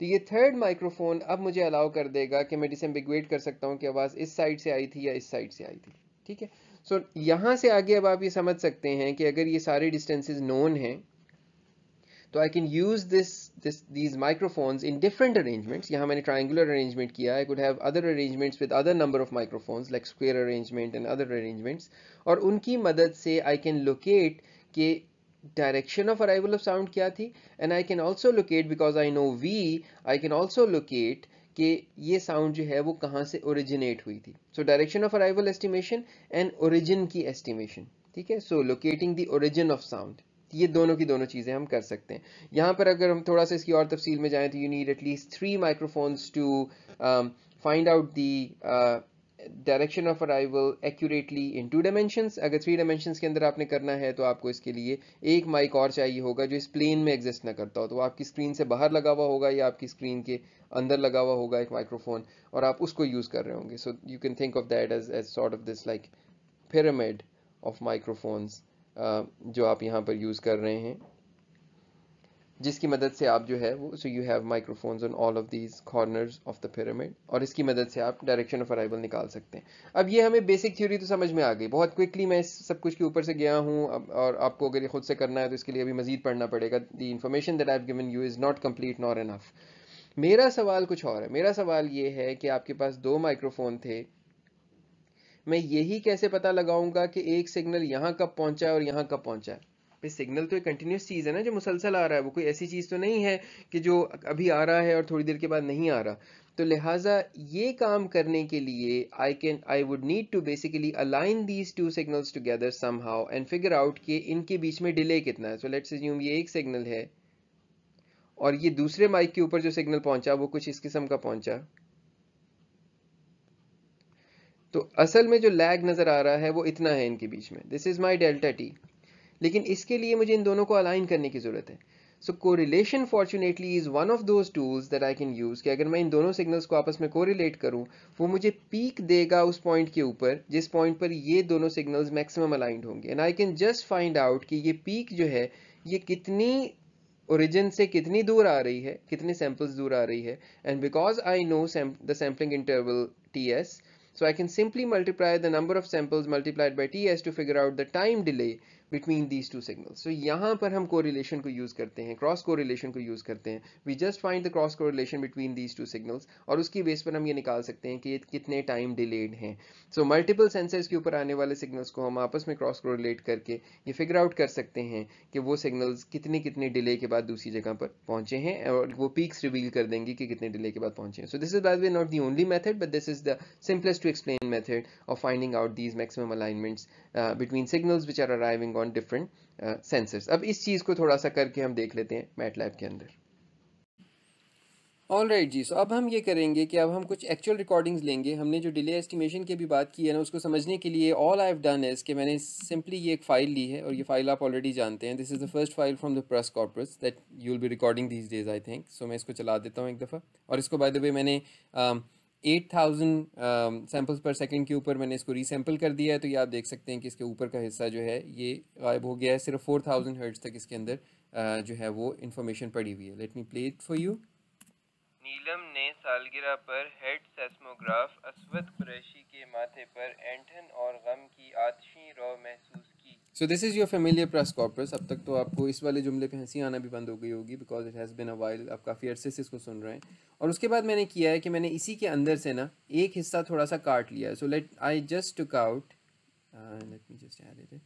तो ये थर्ड माइक्रोफोन अब मुझे अलाउ कर देगा कि मैं डिसम्बिगुएट कर सकता हूँ कि आवाज़ इस साइड से आई थी या इस साइड से आई थी ठीक है? सो so, यहाँ से आगे अब आप ये समझ सकते हैं कि अगर ये सारे डिस्टेंसेज नोन हैं तो I can use this this these microphones in different arrangements यहाँ मैंने ट्राइंगुलर अरेंजमेंट किया I could have other arrangements with other number of microphones like square arrangement and other arrangements और उनकी मदद से आई कैन लोकेट के direction of arrival of sound क्या थी. And I can also locate, because I know V, I can also locate कि ये sound जो है वो कहाँ से ओरिजिनेट हुई थी. So direction of arrival estimation and origin की एस्टिमेशन ठीक है? So locating the origin of sound ये दोनों की दोनों चीज़ें हम कर सकते हैं। यहाँ पर अगर हम थोड़ा सा इसकी और तफसील में जाएँ तो you need at least three microphones to find out the direction of arrival accurately in two dimensions अगर थ्री डायमेंशंस के अंदर आपने करना है तो आपको इसके लिए एक माइक और चाहिए होगा, जो इस प्लेन में एग्जिस्ट ना करता हो। तो आपकी स्क्रीन से बाहर लगा हुआ होगा, या आपकी स्क्रीन के अंदर लगा हुआ होगा एक माइक्रोफोन और आप उसको यूज़ कर रहे होंगे। So you can think of that as as sort of this like pyramid of microphones जो आप यहाँ पर यूज़ कर रहे हैं, जिसकी मदद से आप जो है वो so you have microphones on all of these corners of the pyramid और इसकी मदद से आप डायरेक्शन ऑफ़ अराइवल निकाल सकते हैं। अब ये हमें बेसिक थ्योरी तो समझ में आ गई। बहुत क्विकली मैं सब कुछ के ऊपर से गया हूँ और आपको अगर ये खुद से करना है तो इसके लिए अभी मजीद पढ़ना पड़ेगा। The information that I given you is not complete nor enough मेरा सवाल कुछ और है। मेरा सवाल ये है कि आपके पास दो माइक्रोफोन थे मैं यही कैसे पता लगाऊँगा कि एक सिग्नल यहाँ कब पहुँचा है और यहाँ कब पहुँचा है? पे सिग्नल तो एक कंटिन्यूस चीज़ है ना, जो मुसलसल आ रहा है, वो कोई ऐसी चीज़ तो नहीं है कि जो अभी आ रहा है और थोड़ी देर के बाद नहीं आ रहा। तो लिहाजा ये काम करने के लिए I can I would need to basically align these two signals together somehow and figure out कि इनके बीच में डिले कितना है। सो लेट्स अज्यूम ये एक सिग्नल है और ये दूसरे माइक के ऊपर जो सिग्नल पहुँचा, वो कुछ इस किस्म का पहुँचा। तो असल में जो लैग नज़र आ रहा है वो इतना है इनके बीच में। This is my delta T लेकिन इसके लिए मुझे इन दोनों को अलाइन करने की ज़रूरत है। So correlation fortunately is one of those tools that I can use कि अगर मैं इन दोनों सिग्नल्स को आपस में कोरिलेट करूँ, वो मुझे पीक देगा उस पॉइंट के ऊपर, जिस पॉइंट पर ये दोनों सिग्नल्स मैक्सिमम अलाइंड होंगे। And I can just find out कि ये पीक जो है, ये कितनी ओरिजिन से कितनी दूर आ रही है, कितने सैंपल्स दूर आ रही है। And because I know the sampling interval T S So I can simply multiply the number of samples multiplied by TS to figure out the time delay between these two signal so यहाँ पर हम correlation को use करते हैं cross correlation को use करते हैं. We just find the cross correlation between these two signals और उसकी बेस पर हम ये निकाल सकते हैं कि ये कितने टाइम डिलेड हैं. सो मल्टीपल सेंसर्स के ऊपर आने वाले सिग्नल्स को हम आपस में क्रॉस कोरिलेट करके ये फिगर आउट कर सकते हैं कि वो सिग्नल्स कितने कितने डिले के बाद दूसरी जगह पर पहुँचे हैं और वो पीक्स रिवील कर देंगे कि कितने डिले के बाद पहुँचे हैं. So this is by the way not the only method but this is the simplest to explain method of finding out these maximum alignments between signals which are arriving different uh, sensors. अब इस चीज़ को थोड़ा सा करके हम देख लेते हैं मैटलैब के अंदर। ऑल राइट जी सो अब हम ये करेंगे कि अब हम कुछ एक्चुअल रिकॉर्डिंग्स लेंगे। हमने जो डिले एस्टिमेशन की भी बात की है ना उसको समझने के लिए all I have done is कि मैंने सिंपली ये एक फ़ाइल ली है और ये फ़ाइल आप ऑलरेडी जानते हैं। This is the first file from the press corpus that you will be recording these days I think so मैं इसको चला देता हूँ एक दफ़ा। और इसको बाय द वे मैंने um, eight thousand samples per second के ऊपर मैंने इसको रीसैम्पल कर दिया है तो ये आप देख सकते हैं कि इसके ऊपर का हिस्सा जो है ये गायब हो गया है। सिर्फ़ फोर थाउज़ेंड हर्ट्स तक इसके अंदर uh, जो है वो इन्फॉर्मेशन पड़ी हुई है। Let me play it for you Neelam ने सालगिरह पर हेड सेस्मोग्राफ असवद कुरैशी के माथे पर एंठन और गम की आतशी रो महसूस so this is your familiar press corpus अब तक तो आपको इस वाले जुमले पे हँसी आना भी बंद हो गई होगी because it has been a while आप काफ़ी अरसे से इसको सुन रहे हैं। और उसके बाद मैंने किया है कि मैंने इसी के अंदर से ना एक हिस्सा थोड़ा सा काट लिया है। So let I just took out let me just add it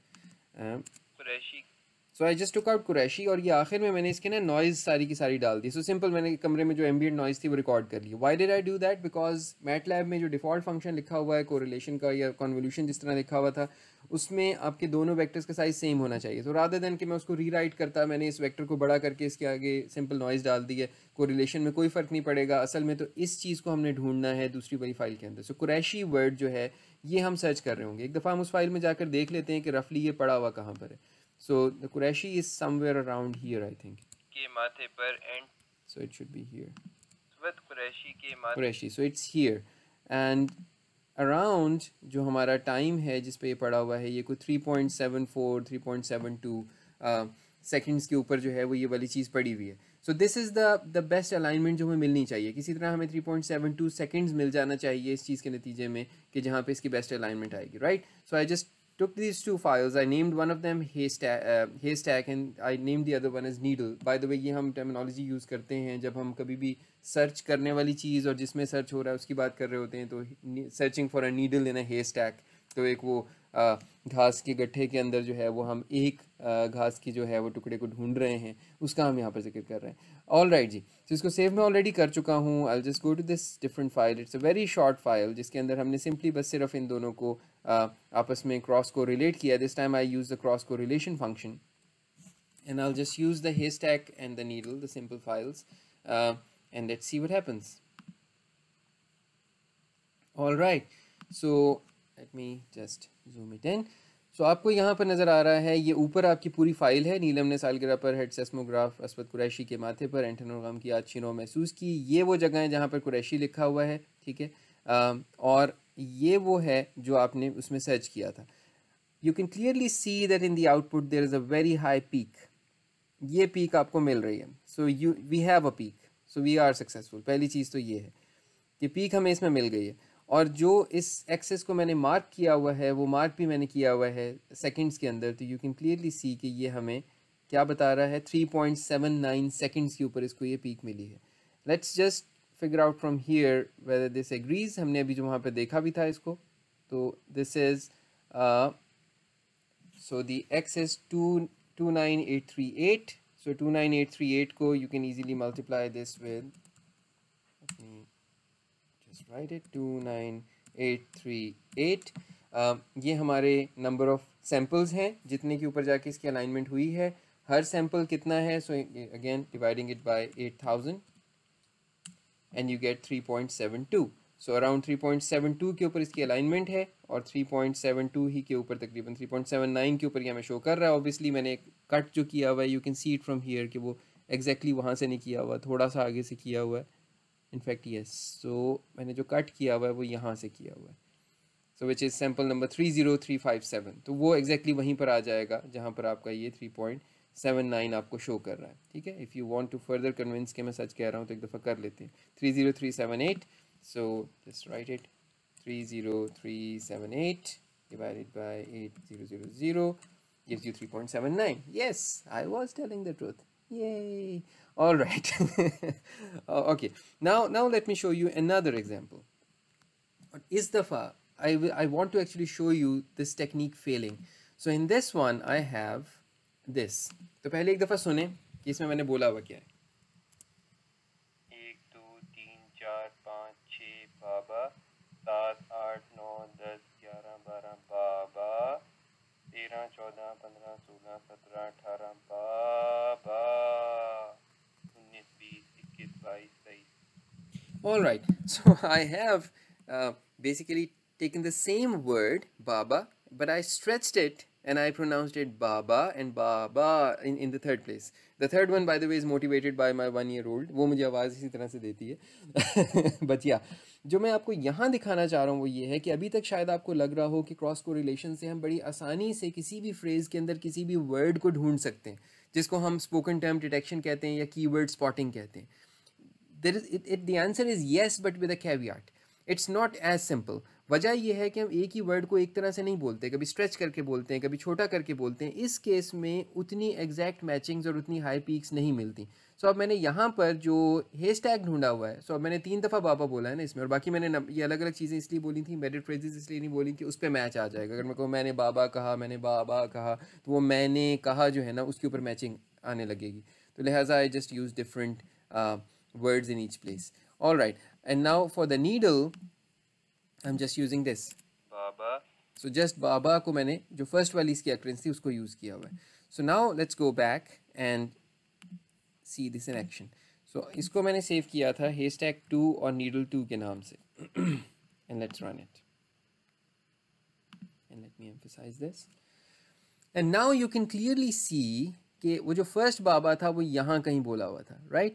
so I just took out Qureshi और ये आखिर में मैंने इसके ना नॉइज़ सारी की सारी डाल दी। सो so, सिंपल मैंने कमरे में जो एम्बियट नॉइज़ थी वो रिकॉर्ड कर ली। Why did I do that because Matlab में जो डिफ़ॉल्ट फ़ंक्शन लिखा हुआ है कोरिलेशन का या कॉन्वोल्यूशन जिस तरह लिखा हुआ था उसमें आपके दोनों वेक्टर्स का साइज़ सेम होना चाहिए तो रादर देन कि मैं उसको रीराइट करता मैंने इस वेक्टर को बड़ा करके इसके आगे सिंपल नॉइज़ डाल दी है कोरिलेशन में कोई फ़र्क नहीं पड़ेगा असल में तो इस चीज़ को हमने ढूंढना है दूसरी वाली फ़ाइल के अंदर सो कुरैशी वर्ड जो है ये हम सर्च कर रहे होंगे एक दफ़ा हम उस फ़ाइल में जाकर देख लेते हैं कि रफली ये पड़ा हुआ कहाँ पर है So the Qurayshi is somewhere around here, I think. के माथे पर and So it should be here. Qureshi के माथे Qurayshi. So it's here. And around जो हमारा टाइम है, जिस पे ये पड़ा हुआ है, ये कोई three point seven four three point seven two seconds के ऊपर जो है वो ये वाली चीज़ पड़ी हुई है। So this is the the best alignment जो हमें मिलनी चाहिए। किसी तरह हमें three point seven two seconds मिल जाना चाहिए इस चीज़ के नतीजे में कि जहाँ पे इसकी बेस्ट अलाइनमेंट आएगी right so I just took these two files I named one of them haystack uh, haystack and I named the other one as needle by the way ये हम terminology use करते हैं जब हम कभी भी search करने वाली चीज़ और जिसमें search हो रहा है उसकी बात कर रहे होते हैं तो searching for a needle in a haystack तो एक वो घास के गट्ठे के अंदर जो है वो हम एक घास की जो है वो टुकड़े को ढूंढ रहे हैं उसका हम यहाँ पर ज़िक्र कर रहे हैं। ऑल राइट right जी तो इसको सेव मैं ऑलरेडी कर चुका हूँ। I just go to this different file it's a very short file जिसके अंदर हमने सिंपली बस सिर्फ़ इन दोनों को आपस में क्रॉस को रिलेट किया। This time I use the cross correlation function and I'll just use the haystack and the needle, the simple files, uh, and let's see what happens. All right, so let me just zoom it in. So आपको यहाँ पर नज़र आ रहा है, ये ऊपर आपकी पूरी फ़ाइल है, नीलम ने सालगिरह पर हेड सेस्मोग्राफ असवद कुरैशी के माथे पर एंटनोग्राम की आज छिनो महसूस की। ये वो जगह है जहाँ पर कुरैशी लिखा हुआ है, ठीक है? और ये वो है जो आपने उसमें सर्च किया था। You can clearly see that in the output there is a very high peak ये पीक आपको मिल रही है। So you we have a peak so we are successful पहली चीज़ तो ये है कि पीक हमें इसमें मिल गई है। और जो इस एक्सेस को मैंने मार्क किया हुआ है, वो मार्क भी मैंने किया हुआ है सेकंड्स के अंदर तो यू कैन क्लियरली सी कि ये हमें क्या बता रहा है 3.79 सेकेंड्स के ऊपर इसको ये पीक मिली है। Let's just figure out from here whether this agrees हमने अभी जो वहाँ पर देखा भी था इसको। तो this is so the two nine eight three eight so two nine eight three eight को you can easily multiply this with just write it 29838 uh, ये हमारे नंबर ऑफ़ सैम्पल्स हैं जितने के ऊपर जाके इसकी अलाइनमेंट हुई है। हर सैंपल कितना है? So again dividing it by 8000 and you get 3.72 so around 3.72 के ऊपर इसकी अलाइनमेंट है और 3.72 ही के ऊपर तकरीबन 3.79 के ऊपर ये हमें शो कर रहा है। ऑब्वियसली मैंने कट जो किया हुआ है you can see it from here कि वो एग्जैक्टली exactly वहाँ से नहीं किया हुआ थोड़ा सा आगे से किया हुआ है। इनफैक्ट यस सो मैंने जो कट किया हुआ है, वो यहाँ से किया हुआ है। So which is sample number three zero three five seven तो वो एग्जैक्टली exactly वहीं पर आ जाएगा, जहाँ पर आपका ये थ्री पॉइंट सेवन नाइन आपको शो कर रहा है। ठीक है? If you want to further convince के मैं सच कह रहा हूँ तो एक दफ़ा कर लेते हैं। Three zero three seven eight so just write it three zero three seven eight divided by 8000 gives you 3.79 yes, i was telling the truth. Yay! all right okay now now let me show you another example is dafa I, I want to actually show you this technique failing so in this one I have this तो पहले एक दफ़ा सुने कि इसमें मैंने बोला हुआ क्या है एक दो तीन चार पाँच छः बाबा सात आठ नौ दस ग्यारह बारह बाबा तेरह चौदह पंद्रह सोलह सत्रह अठारह बाबा all right so I have uh, basically taken the same word baba but I stretched it and I pronounced it baba and baba in, in the third place the third one by the way is motivated by my one year old वो मुझे आवाज़ इसी तरह से देती है but yeah जो मैं आपको यहाँ दिखाना चाह रहा हूँ वो ये है कि अभी तक शायद आपको लग रहा हो कि क्रॉस को रिलेशन से हम बड़ी आसानी से किसी भी फ्रेज़ के अंदर किसी भी वर्ड को ढूंढ सकते हैं जिसको हम स्पोकन टर्म डिटेक्शन कहते हैं या कीवर्ड स्पॉटिंग कहते हैं there is it the answer is yes but with a caveat it's not as simple वजह यह है कि हम एक ही वर्ड को एक तरह से नहीं बोलते कभी स्ट्रेच करके बोलते हैं कभी छोटा करके बोलते हैं। इस केस में उतनी एग्जैक्ट मैचिंग्स और उतनी हाई पीक्स नहीं मिलती। सो so, अब मैंने यहाँ पर जो हेयर टैग ढूंढा हुआ है सो so, अब मैंने तीन दफ़ा बाबा बोला है ना इसमें और बाकी मैंने ये अलग अलग चीज़ें इसलिए बोली थी मेडिट फ्रेजेस इसलिए नहीं बोली कि उस पर मैच आ जाएगा। अगर मैं कहूँ मैंने बाबा कहा मैंने बाबा कहा तो वो मैंने कहा जो है ना उसके ऊपर मैचिंग आने लगेगी। तो लिहाजा I just use different words in each place all right and now for the needle I am just using this Baba so just को मैंने जो फ़र्स्ट वाली इसकी अक्रेंस थी उसको यूज़ किया हुआ है। So now let's go back and see this in action so इसको मैंने सेव किया था हेस्टैग टू और नीडल टू के नाम से। And let's run it and let me emphasize this and now you can clearly see कि वो जो फ़र्स्ट बाबा था वो यहाँ कहीं बोला हुआ था right?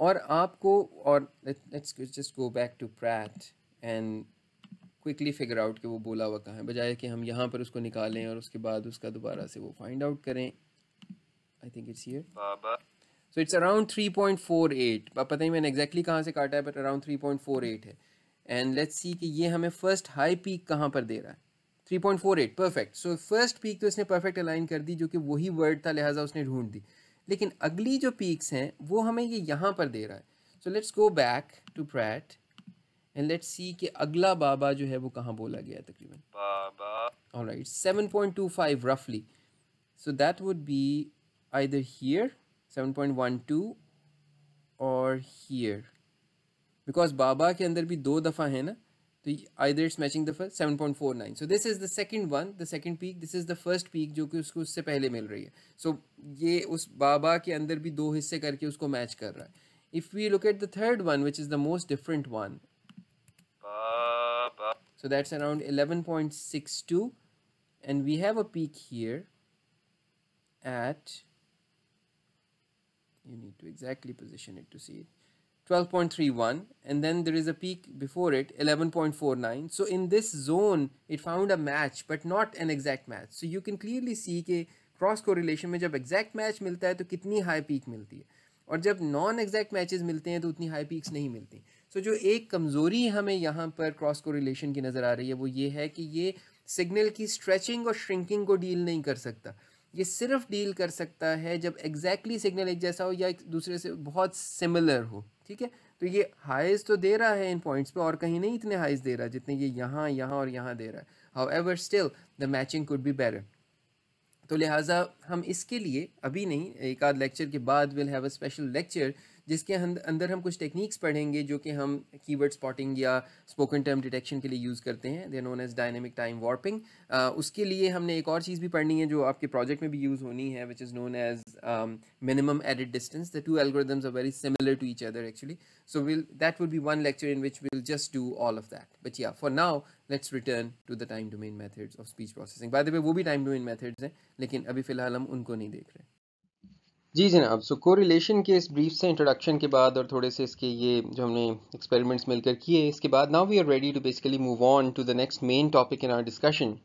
और आपको और let's just go back to Praat and quickly figure out कि वो बोला हुआ कहाँ है। बजाय कि हम यहाँ पर उसको निकालें और उसके बाद उसका दोबारा से वो फाइंड आउट करें। आई थिंक इट्स हियर बाबा। सो इट्स अराउंड 3.48 अब पता नहीं मैंने एग्जैक्टली कहाँ से काटा है बट अराउंड 3.48 है। एंड लेट्स सी कि ये हमें फ़र्स्ट हाई पीक कहाँ पर दे रहा है। 3.48 परफेक्ट सो फ़र्स्ट पीक तो इसने परफेक्ट अलाइन कर दी जो कि वही वर्ड था लिहाजा उसने ढूंढ दी। लेकिन अगली जो पीक्स हैं वो हमें ये यहाँ पर दे रहा है। So let's go back to Praat and let's see कि अगला बाबा जो है वो कहाँ बोला गया तकरीबन। बाबा। All right 7.25 roughly. So that would be either here 7.12 और here. बिकॉज़ बाबा के अंदर भी दो दफ़ा है ना? तो either it's matching the first 7.49 so this is the second one the second peak this is the first peak जो कि उसको उससे पहले मिल रही है so ये उस बाबा के अंदर भी दो हिस्से करके उसको मैच कर रहा है if we look at the third one which is the most different one बाबा so that's around 11.62 and we have a peak here at you need to exactly position it to see it 12.31 and then there is a peak before it 11.49 so in this zone it found a match but not an exact match. So you can clearly see कि cross correlation में जब exact match मिलता है तो कितनी high peak मिलती है और जब नॉन एग्जैक्ट मैचेस मिलते हैं तो उतनी हाई पीक्स नहीं मिलती सो so, जो एक कमज़ोरी हमें यहाँ पर क्रॉस कोरिलेशन की नज़र आ रही है वो ये है कि ये सिग्नल की स्ट्रेचिंग और श्रिंकिंग को डील नहीं कर सकता ये सिर्फ़ डील कर सकता है जब एग्जैक्टली exactly सिग्नल एक जैसा हो या एक दूसरे से बहुत सिमिलर हो ठीक है? तो ये हाइज तो दे रहा है इन पॉइंट्स पे और कहीं नहीं इतने हाइज दे रहा है, जितने ये यहाँ यहाँ और यहाँ दे रहा है। However still the matching could be better तो लिहाजा हम इसके लिए अभी नहीं, एक आध लेक्चर के बाद will have a special lecture जिसके अंदर हम कुछ टेक्निक्स पढ़ेंगे जो कि हम कीवर्ड स्पॉटिंग या स्पोकन टर्म डिटेक्शन के लिए यूज़ करते हैं they known as dynamic time warping उसके लिए हमने एक और चीज़ भी पढ़नी है जो आपके प्रोजेक्ट में भी यूज़ होनी है which is known as minimum edit distance the two algorithms are very similar to each other actually so will that would be one lecture in which will just do all of that but yeah for now let's return to the time domain methods of speech processing by the way वो भी time domain methods हैं, लेकिन अभी फ़िलहाल हम उनको नहीं देख रहे जी जनाब सो कोरिलेशन के इस ब्रीफ से इंट्रोडक्शन के बाद और थोड़े से इसके ये जो हमने एक्सपेरिमेंट्स मिलकर किए, इसके बाद now we are ready to basically move on to the next main topic in our discussion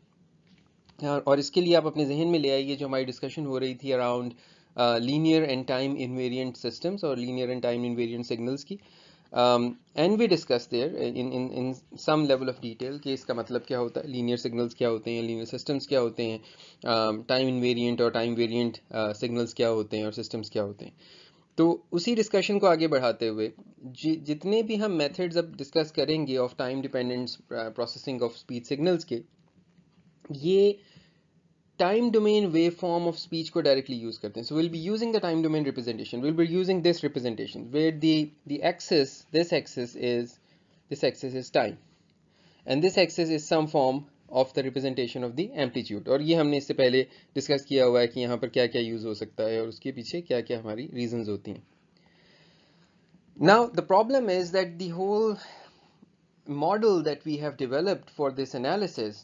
और इसके लिए आप अपने जहन में ले आइए जो हमारी डिस्कशन हो रही थी around linear and time invariant systems और linear and time invariant signals की। Um, and we discussed there in, in, in some level of detail कि इसका मतलब क्या होता है लीनियर सिग्नल्स क्या होते हैं लीनियर सिस्टम्स क्या होते हैं टाइम इन्वेरिएंट और टाइम वेरिएंट सिग्नल्स क्या होते हैं और सिस्टम्स क्या होते हैं। तो उसी डिस्कशन को आगे बढ़ाते हुए जि, जितने भी हम मेथड्स अब डिस्कस करेंगे of time dependent processing of speech signals के ये time domain waveform of speech को डायरेक्टली यूज़ करते हैं। So will be using the time domain representation will be using this representation where the axes this axes is this axes is time and this axes is some form of the representation of the amplitude और ये हमने इससे पहले discuss किया हुआ है कि यहाँ पर क्या क्या यूज़ हो सकता है और उसके पीछे क्या क्या हमारी रीजन होती हैं। Now the problem is that the whole model that we have developed for this analysis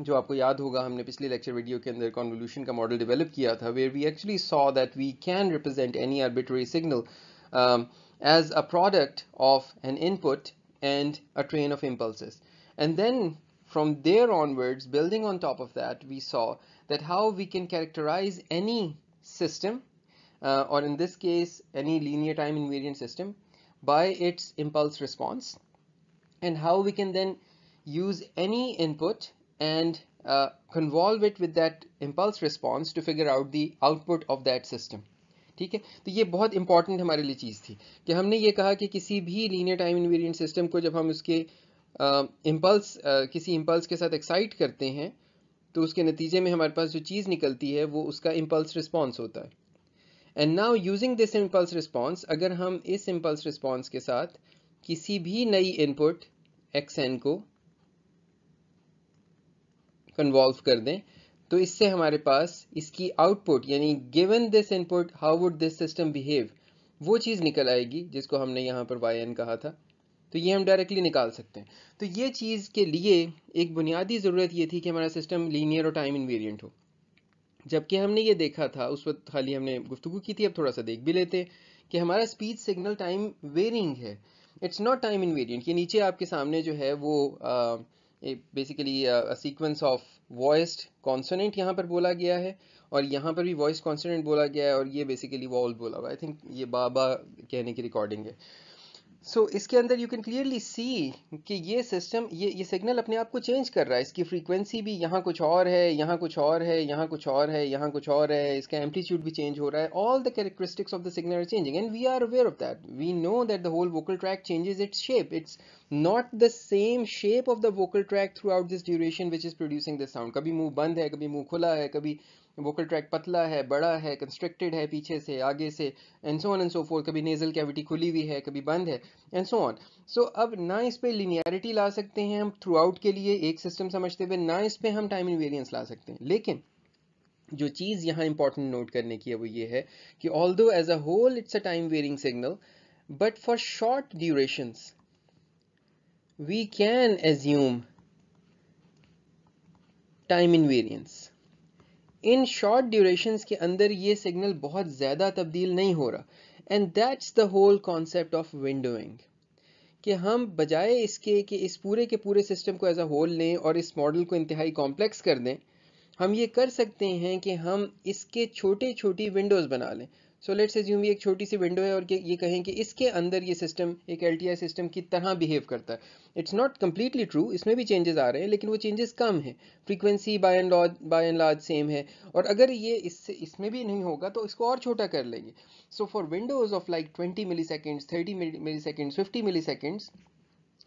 जो आपको याद होगा हमने पिछले लेक्चर वीडियो के अंदर कॉन्वोल्यूशन का मॉडल डेवलप किया था where we actually saw that we can represent any arbitrary signal as a product of an input and a train of impulses. And then from there onwards, building on top of that, we saw that how we can characterize any system, uh, or in this case, any linear time invariant system, by its impulse response, and how we can then use any input and uh, convolve it with that impulse response to figure out the output of that system. ठीक है? तो ये बहुत important हमारे लिए चीज़ थी कि हमने ये कहा कि किसी भी लीनियर टाइम इन्वेरिएंट सिस्टम को जब हम उसके इम्पल्स uh, uh, किसी इम्पल्स के साथ एक्साइट करते हैं तो उसके नतीजे में हमारे पास जो चीज़ निकलती है वो उसका इम्पल्स रिस्पॉन्स होता है। And now using this impulse response अगर हम इस इम्पल्स रिस्पॉन्स के साथ किसी भी नई इनपुट एक्स एन को कन्वॉल्व कर दें तो इससे हमारे पास इसकी आउटपुट यानी given this input how would this system behave वो चीज़ निकल आएगी जिसको हमने यहाँ पर वाई एन कहा था। तो ये हम डायरेक्टली निकाल सकते हैं। तो ये चीज़ के लिए एक बुनियादी ज़रूरत ये थी कि हमारा सिस्टम लीनियर और टाइम इन्वेरियंट हो। जबकि हमने ये देखा था उस वक्त खाली हमने गुफ्तु की थी अब थोड़ा सा देख भी लेते कि हमारा स्पीच सिग्नल टाइम वेरिंग है। इट्स नॉट टाइम इन्वेरियंट ये नीचे आपके सामने जो है वो आ, basically sequence of voiced consonant यहाँ पर बोला गया है और यहाँ पर भी वॉइस कॉन्सोनेंट बोला गया है और ये बेसिकली वॉल बोला हुआ आई थिंक ये बाबा कहने की रिकॉर्डिंग है। सो so, इसके अंदर यू कैन क्लियरली सी कि ये सिस्टम ये ये सिग्नल अपने आप को चेंज कर रहा है। इसकी फ्रीक्वेंसी भी यहाँ कुछ और है यहाँ कुछ और है यहाँ कुछ और है यहाँ कुछ और है। इसका एम्पलीट्यूड भी चेंज हो रहा है। All the characteristics of the signal are changing and we are aware of that we know that the whole vocal tract changes its shape it's not the same shape of the vocal tract throughout this duration which is producing this sound कभी मुँह बंद है कभी मुँह खुला है कभी vocal track पतला है, बड़ा है कंस्ट्रक्टेड है पीछे से, आगे से and so on and so forth कभी नेजल कैविटी खुली हुई है, कभी बंद है एंड सो ऑन सो अब ना इस पे लिनियरिटी ला सकते हैं हम थ्रू आउट के लिए एक सिस्टम समझते हुए, ना इस पे हम टाइम इनवेरियंस ला सकते हैं। लेकिन जो चीज़ यहाँ इंपॉर्टेंट नोट करने की है वो ये है कि although as a whole it's a time varying signal but for short durations we can assume time invariance in short duration के अंदर ये सिग्नल बहुत ज़्यादा तब्दील नहीं हो रहा। And that's the whole concept of windowing कि हम बजाय इसके कि इस पूरे के पूरे सिस्टम को एज अ होल लें और इस मॉडल को इंतहाई कॉम्प्लेक्स कर दें, हम ये कर सकते हैं कि हम इसके छोटे छोटी विंडोज़ बना लें। सो लेट्स एज्यूम ये एक छोटी सी विंडो है और ये कहें कि इसके अंदर ये सिस्टम एक एल सिस्टम की तरह बिहेव करता है। इट्स नॉट कम्प्लीटली ट्रू इसमें भी चेंजेस आ रहे हैं, लेकिन वो चेंजेस कम है। Frequency by and large by and large same है। और अगर ये इससे, इसमें भी नहीं होगा तो इसको और छोटा कर लेंगे। So for windows of like twenty milliseconds thirty milliseconds fifty milliseconds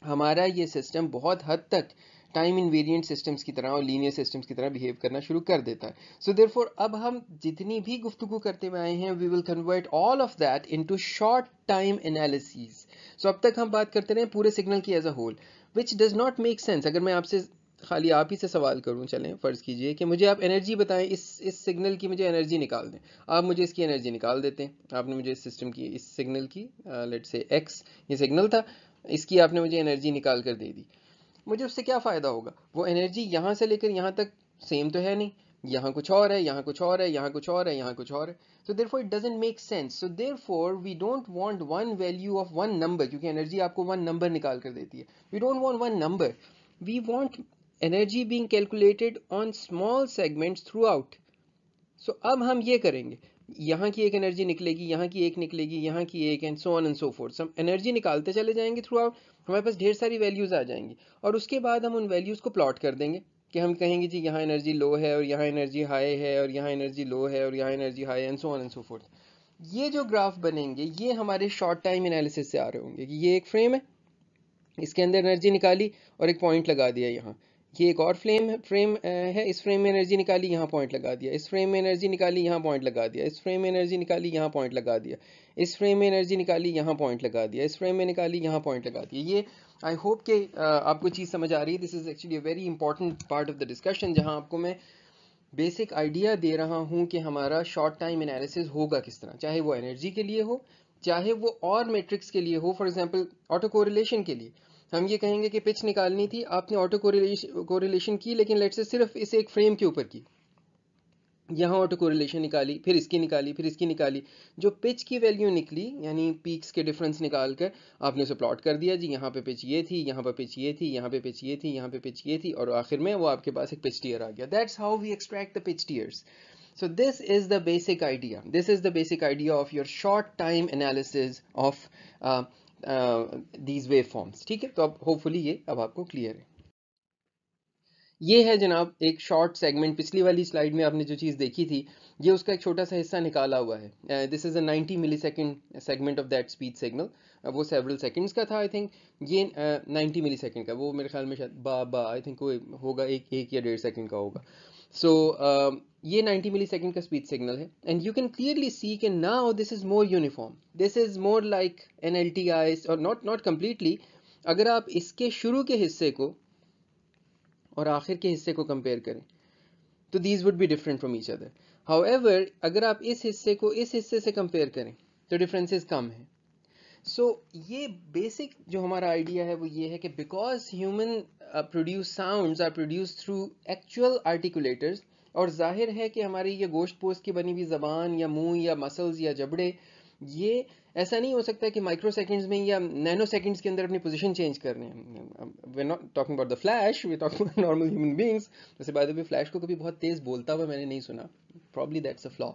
हमारा ये सिस्टम बहुत हद तक टाइम इनवेरिएंट सिस्टम्स की तरह और लीनियर सिस्टम्स की तरह बिहेव करना शुरू कर देता है। सो देयरफॉर अब हम जितनी भी गुफ्तगू करते हुए आए हैं we will convert all of that into short time analysis so अब तक हम बात करते रहे पूरे सिग्नल की as a whole which does not make sense अगर मैं आपसे खाली आप ही से सवाल करूँ, चलें, फ़र्ज़ कीजिए कि मुझे आप एनर्जी बताएँ, इस इस सिग्नल की मुझे एनर्जी निकाल दें। आप मुझे इसकी एनर्जी निकाल देते हैं। आपने मुझे इस सिस्टम की, इस सिग्नल की लेट से एक्स ये सिग्नल था, इसकी आपने मुझे एनर्जी निकाल कर दे दी। मुझे उससे क्या फ़ायदा होगा? वो एनर्जी यहाँ से लेकर यहाँ तक सेम तो है नहीं। यहाँ कुछ और है, यहाँ कुछ और है, यहाँ कुछ और है, यहाँ कुछ और है। So therefore it doesn't make sense so therefore we don't want one value of one number क्योंकि एनर्जी आपको वन नंबर निकाल कर देती है। We don't want one number we want energy being calculated on small segment throughout so अब हम ये करेंगे। यहाँ की एक एनर्जी निकलेगी, यहाँ की एक निकलेगी, यहाँ की एक and so on and so forth हम एनर्जी निकालते चले जाएँगे थ्रू आउट हमारे पास ढेर सारी वैल्यूज़ आ जाएँगी। और उसके बाद हम उन वैल्यूज़ को प्लॉट कर देंगे कि हम कहेंगे, जी, यहाँ एनर्जी लो है और यहाँ एनर्जी हाई है और यहाँ एनर्जी लो है और यहाँ energy high and so on and so forth ये जो ग्राफ बनेंगे, ये हमारे शॉर्ट टाइम एनालिसिस से आ रहे होंगे कि ये एक फ्रेम है, इसके अंदर एनर्जी निकाली और एक पॉइंट लगा दिया यहाँ। ये एक और फ्लेम फ्रेम है, इस फ्रेम में एनर्जी निकाली, यहाँ पॉइंट लगा दिया। इस फ्रेम में एनर्जी निकाली, यहाँ पॉइंट लगा दिया। इस फ्रेम में एनर्जी निकाली, यहाँ पॉइंट लगा दिया। इस फ्रेम में एनर्जी निकाली, यहाँ पॉइंट लगा दिया। इस फ्रेम में निकाली, यहाँ पॉइंट लगा दिया। ये आई होप कि आपको चीज़ समझ आ रही है। This is actually a very important part of the discussion जहाँ आपको मैं बेसिक आइडिया दे रहा हूँ कि हमारा शॉर्ट टाइम एनालिसिस होगा किस तरह। चाहे वो एनर्जी के लिए हो, चाहे वो और मेट्रिक्स के लिए हो। फॉर एग्ज़ाम्पल ऑटो कोरिलेशन के लिए। हम ये कहेंगे कि पिच निकालनी थी आपने ऑटो कोरिलेशन की लेकिन लेट से सिर्फ़ इसे एक फ्रेम के ऊपर की। यहाँ ऑटो कोरिलेशन निकाली फिर इसकी निकाली फिर इसकी निकाली। जो पिच की वैल्यू निकली यानी पीक्स के डिफरेंस निकाल कर आपने उसे प्लॉट कर दिया जी यहाँ पे पिच ये थी यहाँ पे पिच ये थी यहाँ पे पिच ये थी यहाँ पे पिच ये थी और आखिर में वो आपके पास एक पिच टीयर आ गया। That's how we extract the pitch tiers this is the basic idea. This is the basic idea of your short time analysis of uh, these waveforms ठीक है? तो अब होपफुली ये अब आपको क्लियर है। ये है जनाब एक शॉर्ट सेगमेंट पिछली वाली स्लाइड में आपने जो चीज़ देखी थी ये उसका एक छोटा सा हिस्सा निकाला हुआ है। This is a 90 millisecond segment of that speech signal वो सेवरल सेकंड्स का था आई थिंक ये uh, 90 मिली सेकेंड का वो मेरे ख्याल में शायद बा बा आई थिंक वो होगा एक एक या डेढ़ सेकेंड का होगा। So, uh, ये 90 मिली सेकेंड का स्पीड सिग्नल है। And you can clearly see कि now this is more uniform this is more like an L T I और नॉट नॉट कम्प्लीटली अगर आप इसके शुरू के हिस्से को और आखिर के हिस्से को कंपेयर करें तो these would be different from each other however अगर आप इस हिस्से को इस हिस्से से कंपेयर करें तो डिफरेंसेस कम है। सो ये बेसिक जो हमारा आइडिया है, वो ये है कि because human produce sounds are produce through actual articulators और ज़ाहिर है कि हमारी ये गोश्त पोस्ट की बनी हुई ज़बान या मुँह या मसल्स या जबड़े, ये ऐसा नहीं हो सकता कि माइक्रो सेकेंड्स में या नैनो सेकेंड्स के अंदर अपनी पोजीशन चेंज करने we not talking about the flash we talking about normal human beings जैसे बाय द वे फ्लैश को कभी बहुत तेज बोलता हुआ मैंने नहीं सुना। Probably that's a flaw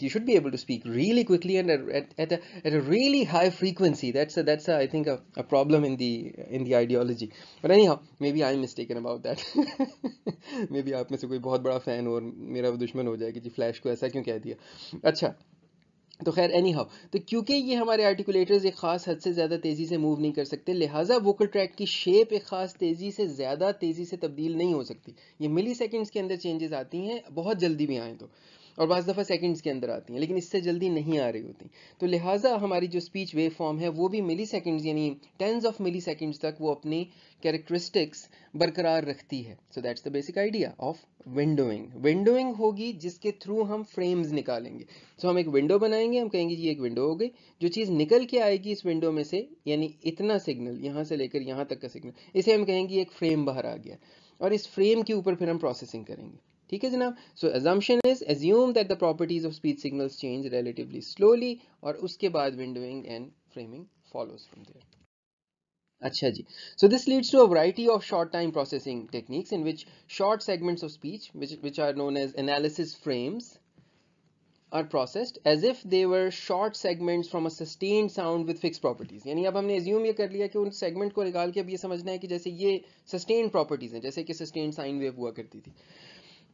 he should be able to speak really quickly and at, at, a, at a really high frequency. That's a, that's a, I think a, a problem in the in the ideology. But anyhow maybe I'm mistaken about that. Maybe आप में से कोई बहुत बड़ा fan और मेरा दुश्मन हो जाए कि जी फ्लैश को ऐसा क्यों कह दिया? अच्छा तो खैर एनी हाउ तो क्योंकि ये हमारे आर्टिकुलेटर्स एक ख़ास हद से ज़्यादा तेज़ी से मूव नहीं कर सकते लिहाजा वोकल ट्रैक की शेप एक ख़ास तेज़ी से ज़्यादा तेज़ी से तब्दील नहीं हो सकती। ये मिली सेकेंड्स के अंदर चेंजेस आती हैं बहुत जल्दी भी आएँ तो। और बज़ दफ़ा सेकंड्स के अंदर आती हैं लेकिन इससे जल्दी नहीं आ रही होती। तो लिहाजा हमारी जो स्पीच वेव फॉर्म है वो भी मिली सेकेंड्स यानी टेंस ऑफ़ मिली सेकेंड्स तक वो अपनी कैरेक्टरिस्टिक्स बरकरार रखती है। So that's the basic idea of windowing windowing होगी जिसके थ्रू हम फ्रेम्स निकालेंगे। सो so, हम एक विंडो बनाएँगे हम कहेंगे जी एक विंडो हो गई। जो चीज़ निकल के आएगी इस विंडो में से यानी इतना सिग्नल यहाँ से लेकर यहाँ तक का सिग्नल इसे हम कहेंगे एक फ्रेम बाहर आ गया। और इस फ्रेम के ऊपर फिर हम प्रोसेसिंग करेंगे। ठीक है जनाब? So assumption is assume that the properties of speech signals change relatively slowly और उसके बाद windowing and framing follows from there अच्छा जी। So this leads to a variety of short time processing techniques in which short segments of speech which are known as analysis frames are processed as if they were short segments from a sustain sound with fix properties यानी अब हमने assume ये कर लिया कि उन segment को निकाल के अब ये समझना है कि जैसे ये सस्टेन प्रॉपर्टीज़ हैं, जैसे कि सस्टेन साइन वेव हुआ करती थी।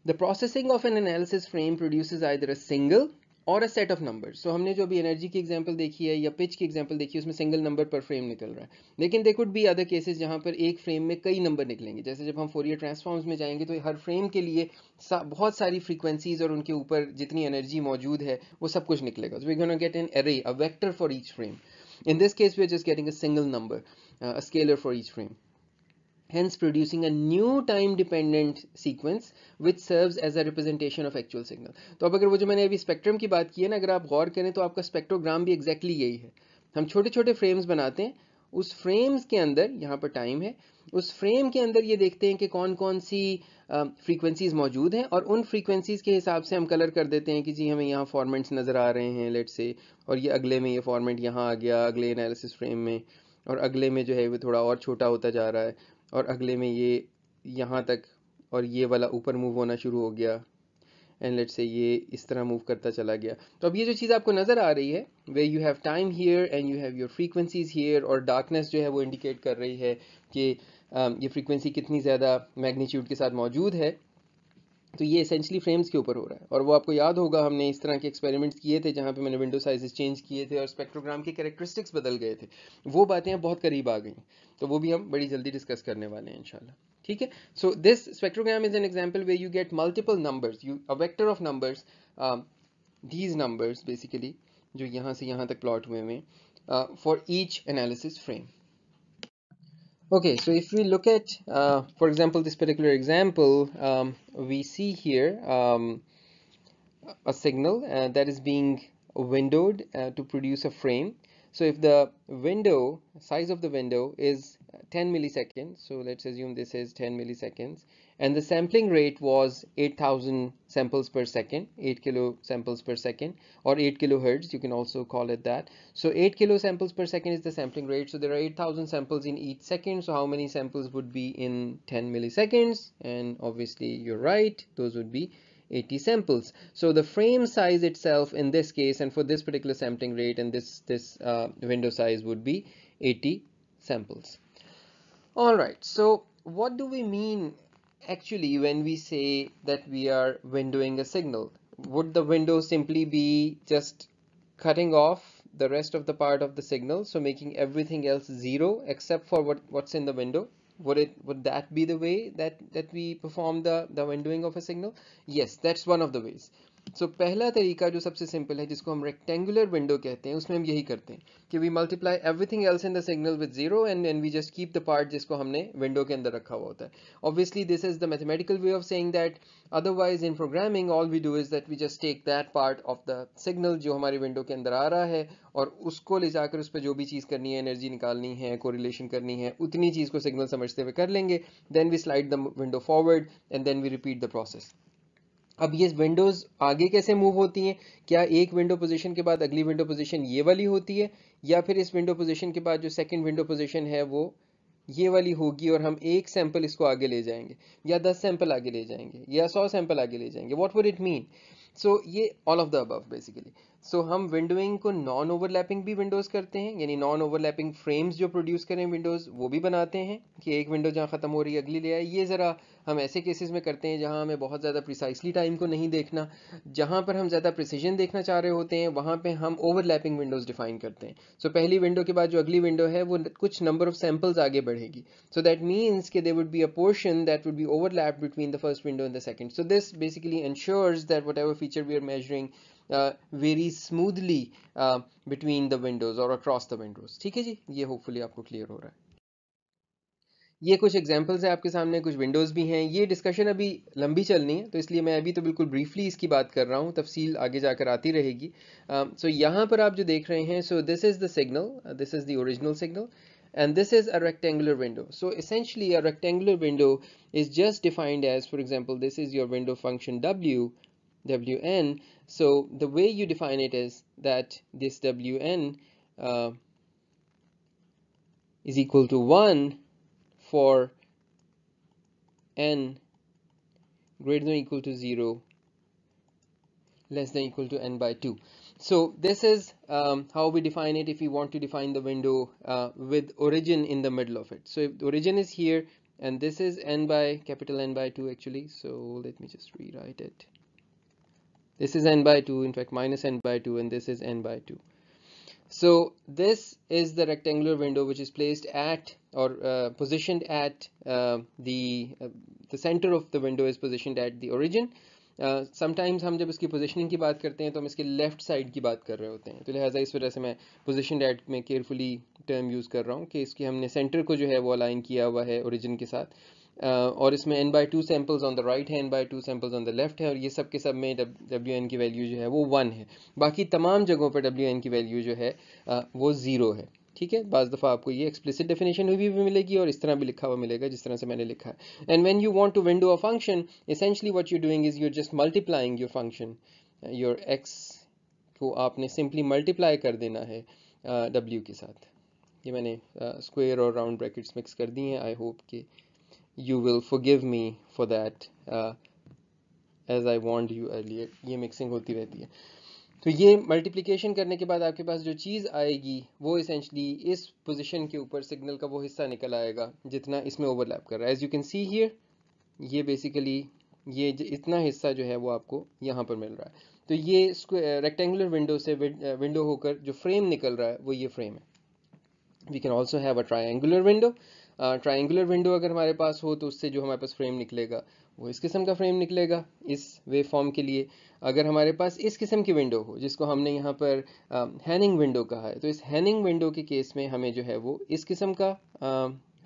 The processing of an analysis frame produces either a single और a set of number so हमने जो भी एनर्जी की एग्जांपल देखी है या पिच की एग्जांपल देखी है उसमें सिंगल नंबर पर फ्रेम निकल रहा है। लेकिन they could be other cases जहाँ पर एक फ्रेम में कई नंबर निकलेंगे। जैसे जब हम फोरियर ट्रांसफॉर्म्स में जाएँगे तो हर फ्रेम के लिए सा, बहुत सारी फ्रीक्वेंसीज और उनके ऊपर जितनी एनर्जी मौजूद है वो सब कुछ निकलेगा। We're going to get an array a vector for each frame. In this case we're just getting a single number uh, a scalar for each frame. Hence producing a new time dependent sequence which serves as a representation of actual signal. तो अब अगर वो जो मैंने अभी spectrum की बात की है ना, अगर आप गौर करें तो आपका स्पेक्ट्रोग्राम भी एग्जैक्टली exactly यही है। हम छोटे छोटे फ्रेम्स बनाते हैं। उस फ्रेम्स के अंदर, यहाँ पर टाइम है, उस फ्रेम के अंदर ये देखते हैं कि कौन कौन सी फ्रीक्वेंसीज मौजूद हैं और उन फ्रीक्वेंसीज के हिसाब से हम कलर कर देते हैं कि जी हमें यहाँ फॉर्मेंट्स नज़र आ रहे हैं लेट से और ये अगले में ये फॉर्मेंट यहाँ आ गया, अगले एनालिसिस फ्रेम में, और अगले में जो है वो थोड़ा और छोटा होता जा रहा है। और अगले में ये यहाँ तक और ये वाला ऊपर मूव होना शुरू हो गया। एंड लेट से ये इस तरह मूव करता चला गया। तो अब ये जो चीज़ आपको नज़र आ रही है where you have time here and you have your frequencies here और डार्कनेस जो है वो इंडिकेट कर रही है कि ये फ्रीक्वेंसी कितनी ज़्यादा मैग्नीट्यूड के साथ मौजूद है। तो ये एसेंशली फ्रेम्स के ऊपर हो रहा है। और वो आपको याद होगा, हमने इस तरह के एक्सपेरिमेंट्स किए थे जहाँ पे मैंने विंडो साइजेस चेंज किए थे और स्पेक्ट्रोग्राम के कैरेक्टरिस्टिक्स बदल गए थे। वो बातें अब बहुत करीब आ गई। तो वो भी हम बड़ी जल्दी डिस्कस करने वाले हैं, इंशाल्लाह। ठीक है? So this spectrogram is an example where you get multiple numbers you a vector of numbers these numbers basically जो यहाँ से यहाँ तक प्लॉट हुए हैं for each analysis frame Okay, so if we look at, uh, for example, this particular example, um, we see here um, a signal uh, that is being windowed uh, to produce a frame. So if the window, size of the window is 10 milliseconds, so let's assume this is 10 milliseconds, and the sampling rate was 8000 samples per second 8 kilo samples per second or 8 kilohertz you can also call it that. So 8 kilo samples per second is the sampling rate. So there are 8000 samples in each second. So how many samples would be in 10 milliseconds? And obviously you're right those would be 80 samples. So the frame size itself in this case and for this particular sampling rate and this this uh, window size would be 80 samples. All right so what do we mean actually when we say that we are windowing a signal would the window simply be just cutting off the rest of the part of the signal so making everything else zero except for what what's in the window? Would it would that be the way that that we perform the the windowing of a signal? Yes that's one of the ways so so, पहला तरीका जो सबसे simple है जिसको हम rectangular window कहते हैं उसमें हम यही करते हैं कि we multiply everything else in the signal with zero and and we just keep the part जिसको हमने विंडो के अंदर रखा हुआ होता है। Obviously this is the mathematical way of saying that otherwise in programming all we do is that we just take that part of the signal जो हमारी विंडो के अंदर आ रहा है और उसको ले जाकर उस पर जो भी चीज़ करनी है एनर्जी निकालनी है कोरिलेशन करनी है उतनी चीज़ को सिग्नल समझते हुए कर लेंगे। Then we slide the window forward and then we repeat the process अब ये विंडोज़ आगे कैसे मूव होती हैं? क्या एक विंडो पोजीशन के बाद अगली विंडो पोजीशन ये वाली होती है? या फिर इस विंडो पोजीशन के बाद जो सेकंड विंडो पोजीशन है वो ये वाली होगी और हम एक सैंपल इसको आगे ले जाएँगे? या दस सैंपल आगे ले जाएँगे? या सौ सैंपल आगे ले जाएँगे? What would it mean so ये all of the above basically so हम विंडोइंग को नॉन ओवरलैपिंग भी विंडोज़ करते हैं यानी नॉन ओवरलैपिंग फ्रेम्स जो प्रोड्यूस करें विंडोज़ वो भी बनाते हैं कि एक विंडो जहाँ ख़त्म हो रही है अगली ले आए। ये ज़रा हम ऐसे केसेस में करते हैं जहाँ हमें बहुत ज़्यादा प्रिसाइसली टाइम को नहीं देखना जहाँ पर हम ज़्यादा प्रिसीजन देखना चाह रहे होते हैं वहाँ पर हम ओवरलैपिंग विंडोज़ डिफाइन करते हैं। सो so, पहली विंडो के बाद जो अगली विंडो है वो कुछ नंबर ऑफ़ सैम्पल्स आगे बढ़ेगी। सो दैट मीन्स के they would be a portion that would be overlap between the first window and the second so this basically ensures that whatever feature we are measuring uh, varies smoothly uh, between the windows or across the windows. theek hai ji ye hopefully aapko clear ho raha hai ये कुछ examples हैं आपके सामने कुछ Windows भी हैं। ये discussion अभी लंबी चलनी है तो इसलिए मैं अभी तो बिल्कुल ब्रीफली इसकी बात कर रहा हूँ। तफसील आगे जाकर आती रहेगी। सो uh, so यहाँ पर आप जो देख रहे हैं so this is the signal this is the original signal and this is a rectangular window so essentially a rectangular window is just defined as for example this is your window function W W N so the way you define it is that this wn uh, is equal to 1 for n greater than or equal to 0 less than equal to n by 2 so this is um, how we define it if we want to define the window uh, with origin in the middle of it. So if the origin is here and this is n by capital N by 2 actually. So let me just rewrite it this is n by 2 in fact minus n by 2 and this is n by 2 so this is the rectangular window which is placed at or uh, positioned at uh, the uh, the center of the window is positioned at the origin sometimes uh, हम जब इसकी positioning की बात करते हैं तो हम इसके लेफ्ट साइड की बात कर रहे होते हैं तो लिहाजा इस वजह से मैं पोजीशन एट में केयरफुली टर्म यूज़ कर रहा हूँ कि इसकी हमने सेंटर को जो है वो अलाइन किया हुआ है ओरिजिन के साथ और इसमें N by two samples on the right है N by two samples on the left है और ये सब के सब में डब्ल्यू एन की वैल्यू जो है वो वन है। बाकी तमाम जगहों पर डब्ल्यू एन की वैल्यू जो है वो ज़ीरो है। ठीक है? बाज़ दफ़ा आपको ये एक्सप्लिसिट डेफिनेशन हुई भी मिलेगी और इस तरह भी लिखा हुआ मिलेगा जिस तरह से मैंने लिखा है। And when you want to window a function essentially what you doing is you're just multiplying your function your X को आपने सिंपली मल्टीप्लाई कर देना है डब्ल्यू uh, के साथ। ये मैंने स्क्वायर uh, और राउंड ब्रैकेट्स मिक्स कर दी हैं। आई होप कि you will forgive me for that uh, as I warned you earlier. ये मिक्सिंग होती रहती है। तो ये मल्टीप्लिकेशन करने के बाद आपके पास जो चीज़ आएगी वो इसेंशली इस पोजीशन के ऊपर सिग्नल का वो हिस्सा निकल आएगा जितना इसमें ओवरलैप कर रहा है। As you can see here ये बेसिकली ये इतना हिस्सा जो है वो आपको यहाँ पर मिल रहा है। तो ये रेक्टेंगुलर विंडो से विंडो होकर जो फ्रेम निकल रहा है वो ये फ्रेम है। We can also have a triangular window triangular window अगर हमारे पास हो तो उससे जो हमारे पास फ्रेम निकलेगा, वो इस किस्म का फ्रेम निकलेगा, इस वे फॉर्म के लिए। अगर हमारे पास इस किस्म की विंडो हो, जिसको हमने यहाँ पर हैनिंग विंडो कहा है तो इस हैनिंग विंडो के केस में हमें जो है वो इस किस्म का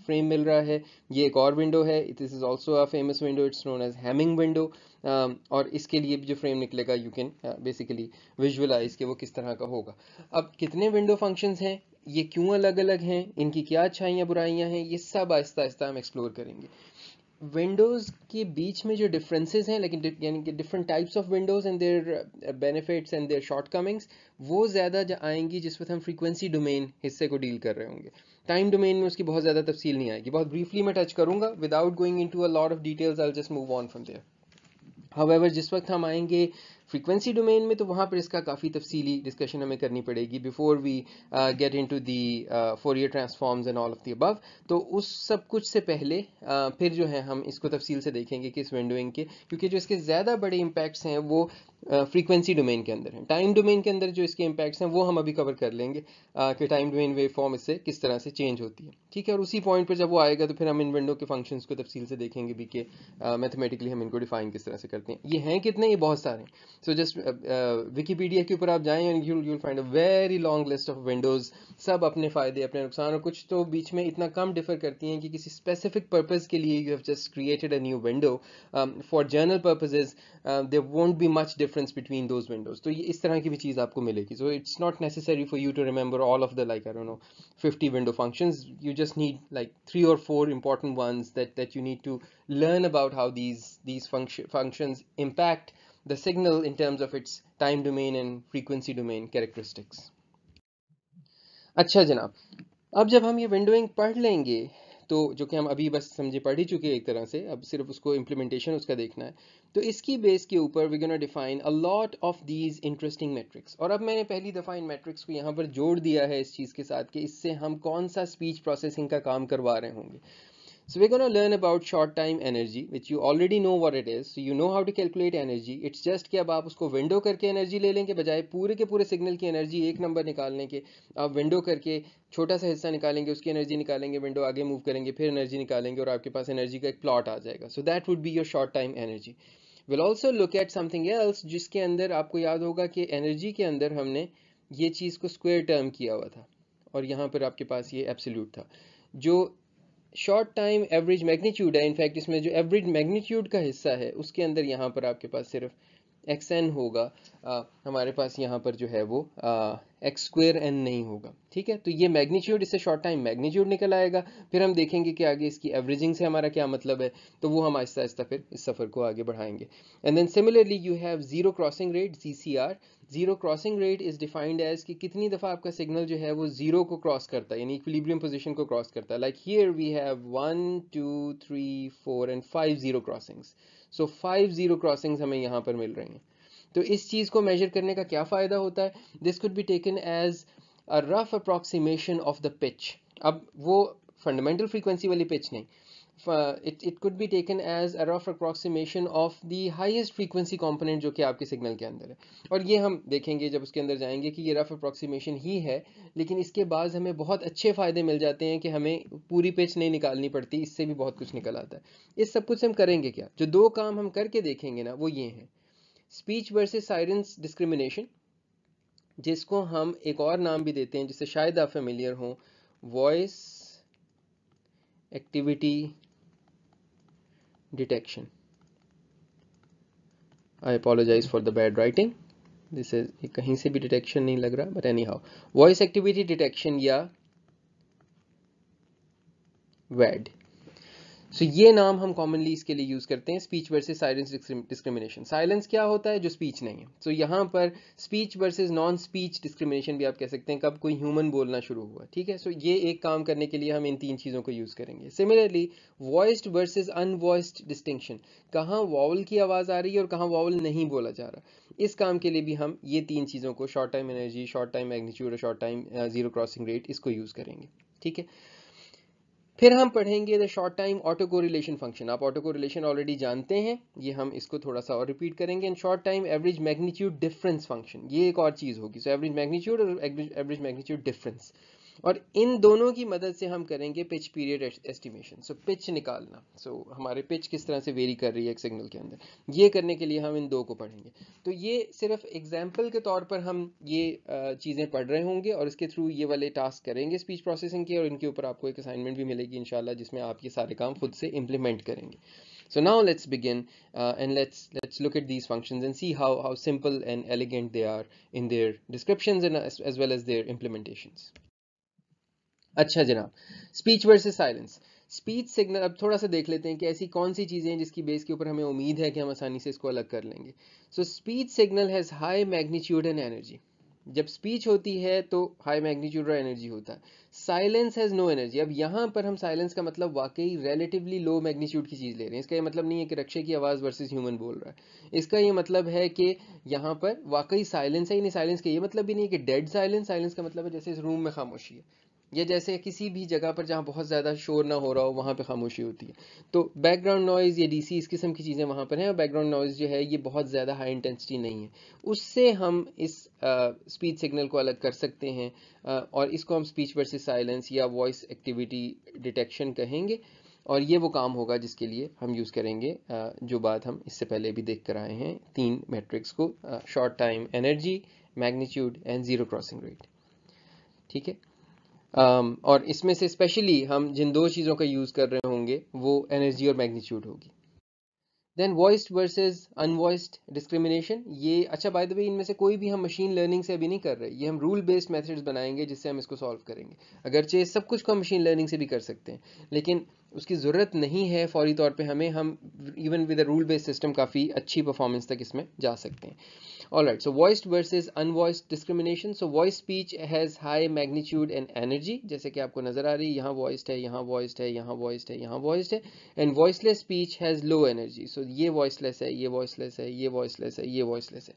फ्रेम मिल रहा है। ये एक और विंडो है this is also a famous window it's known as Hamming window और इसके लिए भी जो फ्रेम निकलेगा यू कैन बेसिकली विजुअलाइज के वो किस तरह का होगा। अब कितने विंडो फ़ंक्शंस हैं? ये क्यों अलग अलग हैं? इनकी क्या अच्छाइयाँ, बुराइयाँ हैं? ये सब आहिस्ता आहिस्ता हम एक्सप्लोर करेंगे। विंडोज़ के बीच में जो डिफरेंसेस हैं, लेकिन यानी कि different types of windows and their benefits and their shortcomings वो ज़्यादा आएँगी जिस वक्त हम फ्रीक्वेंसी डोमेन हिस्से को डील कर रहे होंगे। टाइम डोमेन में उसकी बहुत ज़्यादा तफसील नहीं आएगी। बहुत ब्रीफली मैं टच करूँगा। Without going into a lot of details I just move on from there however जिस वक्त हम आएँगे फ्रीक्वेंसी डोमेन में तो वहाँ पर इसका काफ़ी तफसीली डिस्कशन हमें करनी पड़ेगी before we get into the Fourier transforms and all of the above तो उस सब कुछ से पहले uh, फिर जो है हम इसको तफसील से देखेंगे कि इस विंडोइंग के क्योंकि जो इसके ज़्यादा बड़े इम्पैक्ट्स हैं वो फ्रीक्वेंसी uh, डोमेन के अंदर हैं। टाइम डोमेन के अंदर जो इसके इम्पैक्ट्स हैं वो हम अभी कवर कर लेंगे uh, कि टाइम डोमेन वे फॉर्म इससे किस तरह से चेंज होती है। ठीक है और उसी पॉइंट पर जब वो आएगा तो फिर हम इन विंडो के फ़ंक्शंस को तफसील से देखेंगे भी कि मैथमेटिकली uh, हम इनको डिफाइन किस तरह से करते हैं। ये हैं कितने? ये बहुत सारे सो जस्ट विकीपीडिया के ऊपर आप जाएँ and you you'll find a very long list of windows सब अपने फ़ायदे, अपने नुकसान और कुछ तो बीच में इतना कम डिफर करती हैं कि किसी स्पेसिफिक पर्पज़ के लिए you have just created a new window for general purposes there won't be much difference between those windows तो ये इस तरह की भी चीज़ आपको मिलेगी. So it's not necessary for you to remember all of the like I know 50 window functions. You just need, like, three or four important ones that that you need to learn about how these these function, functions impact the signal in terms of its time domain and frequency domain characteristics. अच्छा जनाब, अब जब हम ये windowing पढ़ लेंगे तो जो कि हम अभी बस समझे, पढ़ ही चुके हैं एक तरह से, अब सिर्फ़ उसको इम्प्लीमेंटेशन उसका देखना है तो इसकी बेस के ऊपर we gonna define a lot of these interesting metrics और अब मैंने पहली दफ़ा इन मैट्रिक्स को यहाँ पर जोड़ दिया है इस चीज़ के साथ कि इससे हम कौन सा स्पीच प्रोसेसिंग का काम करवा रहे होंगे। So we're going to learn about short time energy, which you already know what it is. So you know how to calculate energy. It's just कि अब आप उसको विंडो करके एनर्जी ले लेंगे, बजाय पूरे के पूरे सिग्नल की एनर्जी एक नंबर निकालने के। आप विंडो करके छोटा सा हिस्सा निकालेंगे, उसकी एनर्जी निकालेंगे विंडो आगे मूव करेंगे, फिर एनर्जी निकालेंगे और आपके पास एनर्जी का एक प्लॉट आ जाएगा। So that would be your short time energy will also look at something else जिसके अंदर आपको याद होगा कि एनर्जी के अंदर हमने ये चीज़ को स्क्वेयर टर्म किया हुआ था। और यहाँ पर आपके पास ये एब्सोल्यूट था। जो शॉर्ट टाइम एवरेज मैग्नीट्यूड है। इनफैक्ट इसमें जो एवरेज मैग्नीट्यूड का हिस्सा है, उसके अंदर यहाँ पर आपके पास सिर्फ़ एक्स एन होगा आ, हमारे पास यहाँ पर जो है वो एक्स स्क्वेयर एन नहीं होगा ठीक है? तो ये मैग्नीट्यूड इससे शॉर्ट टाइम मैग्नीट्यूड निकल आएगा फिर हम देखेंगे कि आगे इसकी एवरेजिंग से हमारा क्या मतलब है तो वो हम आहिस्ता आहिस्ता फिर इस सफ़र को आगे बढ़ाएँगे। And then similarly you have zero crossing rate Z C R zero crossing rate is defined as कि कितनी दफ़ा आपका सिग्नल जो है वो ज़ीरो को क्रॉस करता है यानी इक्विलिब्रियम पोजीशन को क्रॉस करता है। Like here we have one two three four and five zero crossings so five zero crossing हमें यहाँ पर मिल रही हैं। तो इस चीज़ को मेजर करने का क्या फ़ायदा होता है? This could be taken as a rough approximation of the pitch अब वो फंडामेंटल फ्रीक्वेंसी वाली पिच नहीं। Uh, it, it could be taken as a rough approximation of the highest frequency component जो कि आपके सिग्नल के अंदर है। और ये हम देखेंगे जब उसके अंदर जाएँगे कि ये रफ अप्रॉक्सीमेशन ही है लेकिन इसके बाद हमें बहुत अच्छे फ़ायदे मिल जाते हैं कि हमें पूरी पिच नहीं निकालनी पड़ती इससे भी बहुत कुछ निकल आता है। इस सब कुछ से हम करेंगे क्या? जो दो काम हम करके देखेंगे ना वो ये हैं। स्पीच वर्सेस साइलेंस डिस्क्रिमिनेशन जिसको हम एक और नाम भी देते हैं जिससे शायद आप फेमिलियर हों voice activity detection I apologize for the bad writing this is कहीं से भी detection नहीं लग रहा but anyhow voice activity detection या WAD सो so, ये नाम हम कॉमनली इसके लिए यूज़ करते हैं speech versus silence discrimination silence क्या होता है? जो स्पीच नहीं है। सो so, यहाँ पर speech versus non speech discrimination भी आप कह सकते हैं कब कोई ह्यूमन बोलना शुरू हुआ ठीक है? सो so, ये एक काम करने के लिए हम इन तीन चीज़ों को यूज़ करेंगे। Similarly voiced versus unvoiced distinction कहाँ वॉवल की आवाज़ आ रही है और कहाँ वॉवल नहीं बोला जा रहा? इस काम के लिए भी हम ये तीन चीज़ों को short time energy short time magnitude और short time zero crossing rate इसको यूज़ करेंगे ठीक है? फिर हम पढ़ेंगे the short time autocorrelation function आप ऑटो कोरिलेशन ऑलरेडी जानते हैं, ये हम इसको थोड़ा सा और रिपीट करेंगे। And short time average magnitude difference function ये एक और चीज़ होगी। सो एवरेज मैग्नीट्यूड और एवरेज मैग्नीट्यूड डिफरेंस और इन दोनों की मदद से हम करेंगे pitch period estimation so pitch निकालना. सो so, हमारे पिच किस तरह से वेरी कर रही है एक सिग्नल के अंदर? ये करने के लिए हम इन दो को पढ़ेंगे. तो ये सिर्फ़ एग्ज़ाम्पल के तौर पर हम ये चीज़ें पढ़ रहे होंगे और इसके थ्रू ये वाले टास्क करेंगे स्पीच प्रोसेसिंग के और इनके ऊपर आपको एक असाइनमेंट भी मिलेगी इंशाल्लाह जिसमें आप ये सारे काम खुद से इम्प्लीमेंट करेंगे. So now let's begin uh, and let's let's look at these functions and see how, how simple and elegant they are in their descriptions and as, as well as their implementations. अच्छा जनाब। Speech versus silence speech signal अब थोड़ा सा देख लेते हैं कि ऐसी कौन सी चीज़ें हैं जिसकी बेस के ऊपर हमें उम्मीद है कि हम आसानी से इसको अलग कर लेंगे। So speech signal has high magnitude and energy जब स्पीच होती है तो हाई मैग्नीट्यूड और एनर्जी होता है। साइलेंस हैज़ नो एनर्जी अब यहाँ पर हम साइलेंस का मतलब वाकई रिलेटिवली लो मैग्नीट्यूड की चीज़ ले रहे हैं। इसका ये मतलब नहीं है कि रक्षे की आवाज़ वर्सेस ह्यूमन बोल रहा है। इसका ये मतलब है कि यहाँ पर वाकई साइलेंस है साइलेंस का ये मतलब भी नहीं है कि डेड साइलेंस साइलेंस का मतलब है जैसे इस रूम में खामोशी है। या जैसे किसी भी जगह पर जहाँ बहुत ज़्यादा शोर ना हो रहा हो वहाँ पे खामोशी होती है। तो बैकग्राउंड नॉइज़ या डीसी इस किस्म की चीज़ें वहाँ पर हैं और बैकग्राउंड नॉइज़ जो है ये बहुत ज़्यादा हाई इंटेंसिटी नहीं है। उससे हम इस स्पीच सिग्नल को अलग कर सकते हैं आ, और इसको हम स्पीच वर्सेस साइलेंस या वॉइस एक्टिविटी डिटेक्शन कहेंगे और ये वो काम होगा जिसके लिए हम यूज़ करेंगे जो बात हम इससे पहले भी देख कर आए हैं तीन मैट्रिक्स को short time energy magnitude and zero crossing rate ठीक है? Um, और इसमें से स्पेशली हम जिन दो चीज़ों का यूज़ कर रहे होंगे वो एनर्जी और मैग्नीट्यूड होगी। Then voiced versus unvoiced discrimination ये अच्छा बाय द वे इनमें से कोई भी हम मशीन लर्निंग से अभी नहीं कर रहे ये हम रूल बेस्ड मेथड्स बनाएँगे जिससे हम इसको सॉल्व करेंगे। अगरचे सब कुछ को हम मशीन लर्निंग से भी कर सकते हैं लेकिन उसकी ज़रूरत नहीं है फौरी तौर पे हमें हम even with rule based system काफ़ी अच्छी परफॉर्मेंस तक इसमें जा सकते हैं। All right, so voiced versus unvoiced discrimination. So voice speech has high magnitude and energy. जैसे कि आपको नज़र आ रही है यहाँ voiced है यहाँ voiced है यहाँ voiced है यहाँ voiced है and voiceless speech has low energy. So ये voiceless है ये voiceless है ये voiceless है ये voiceless है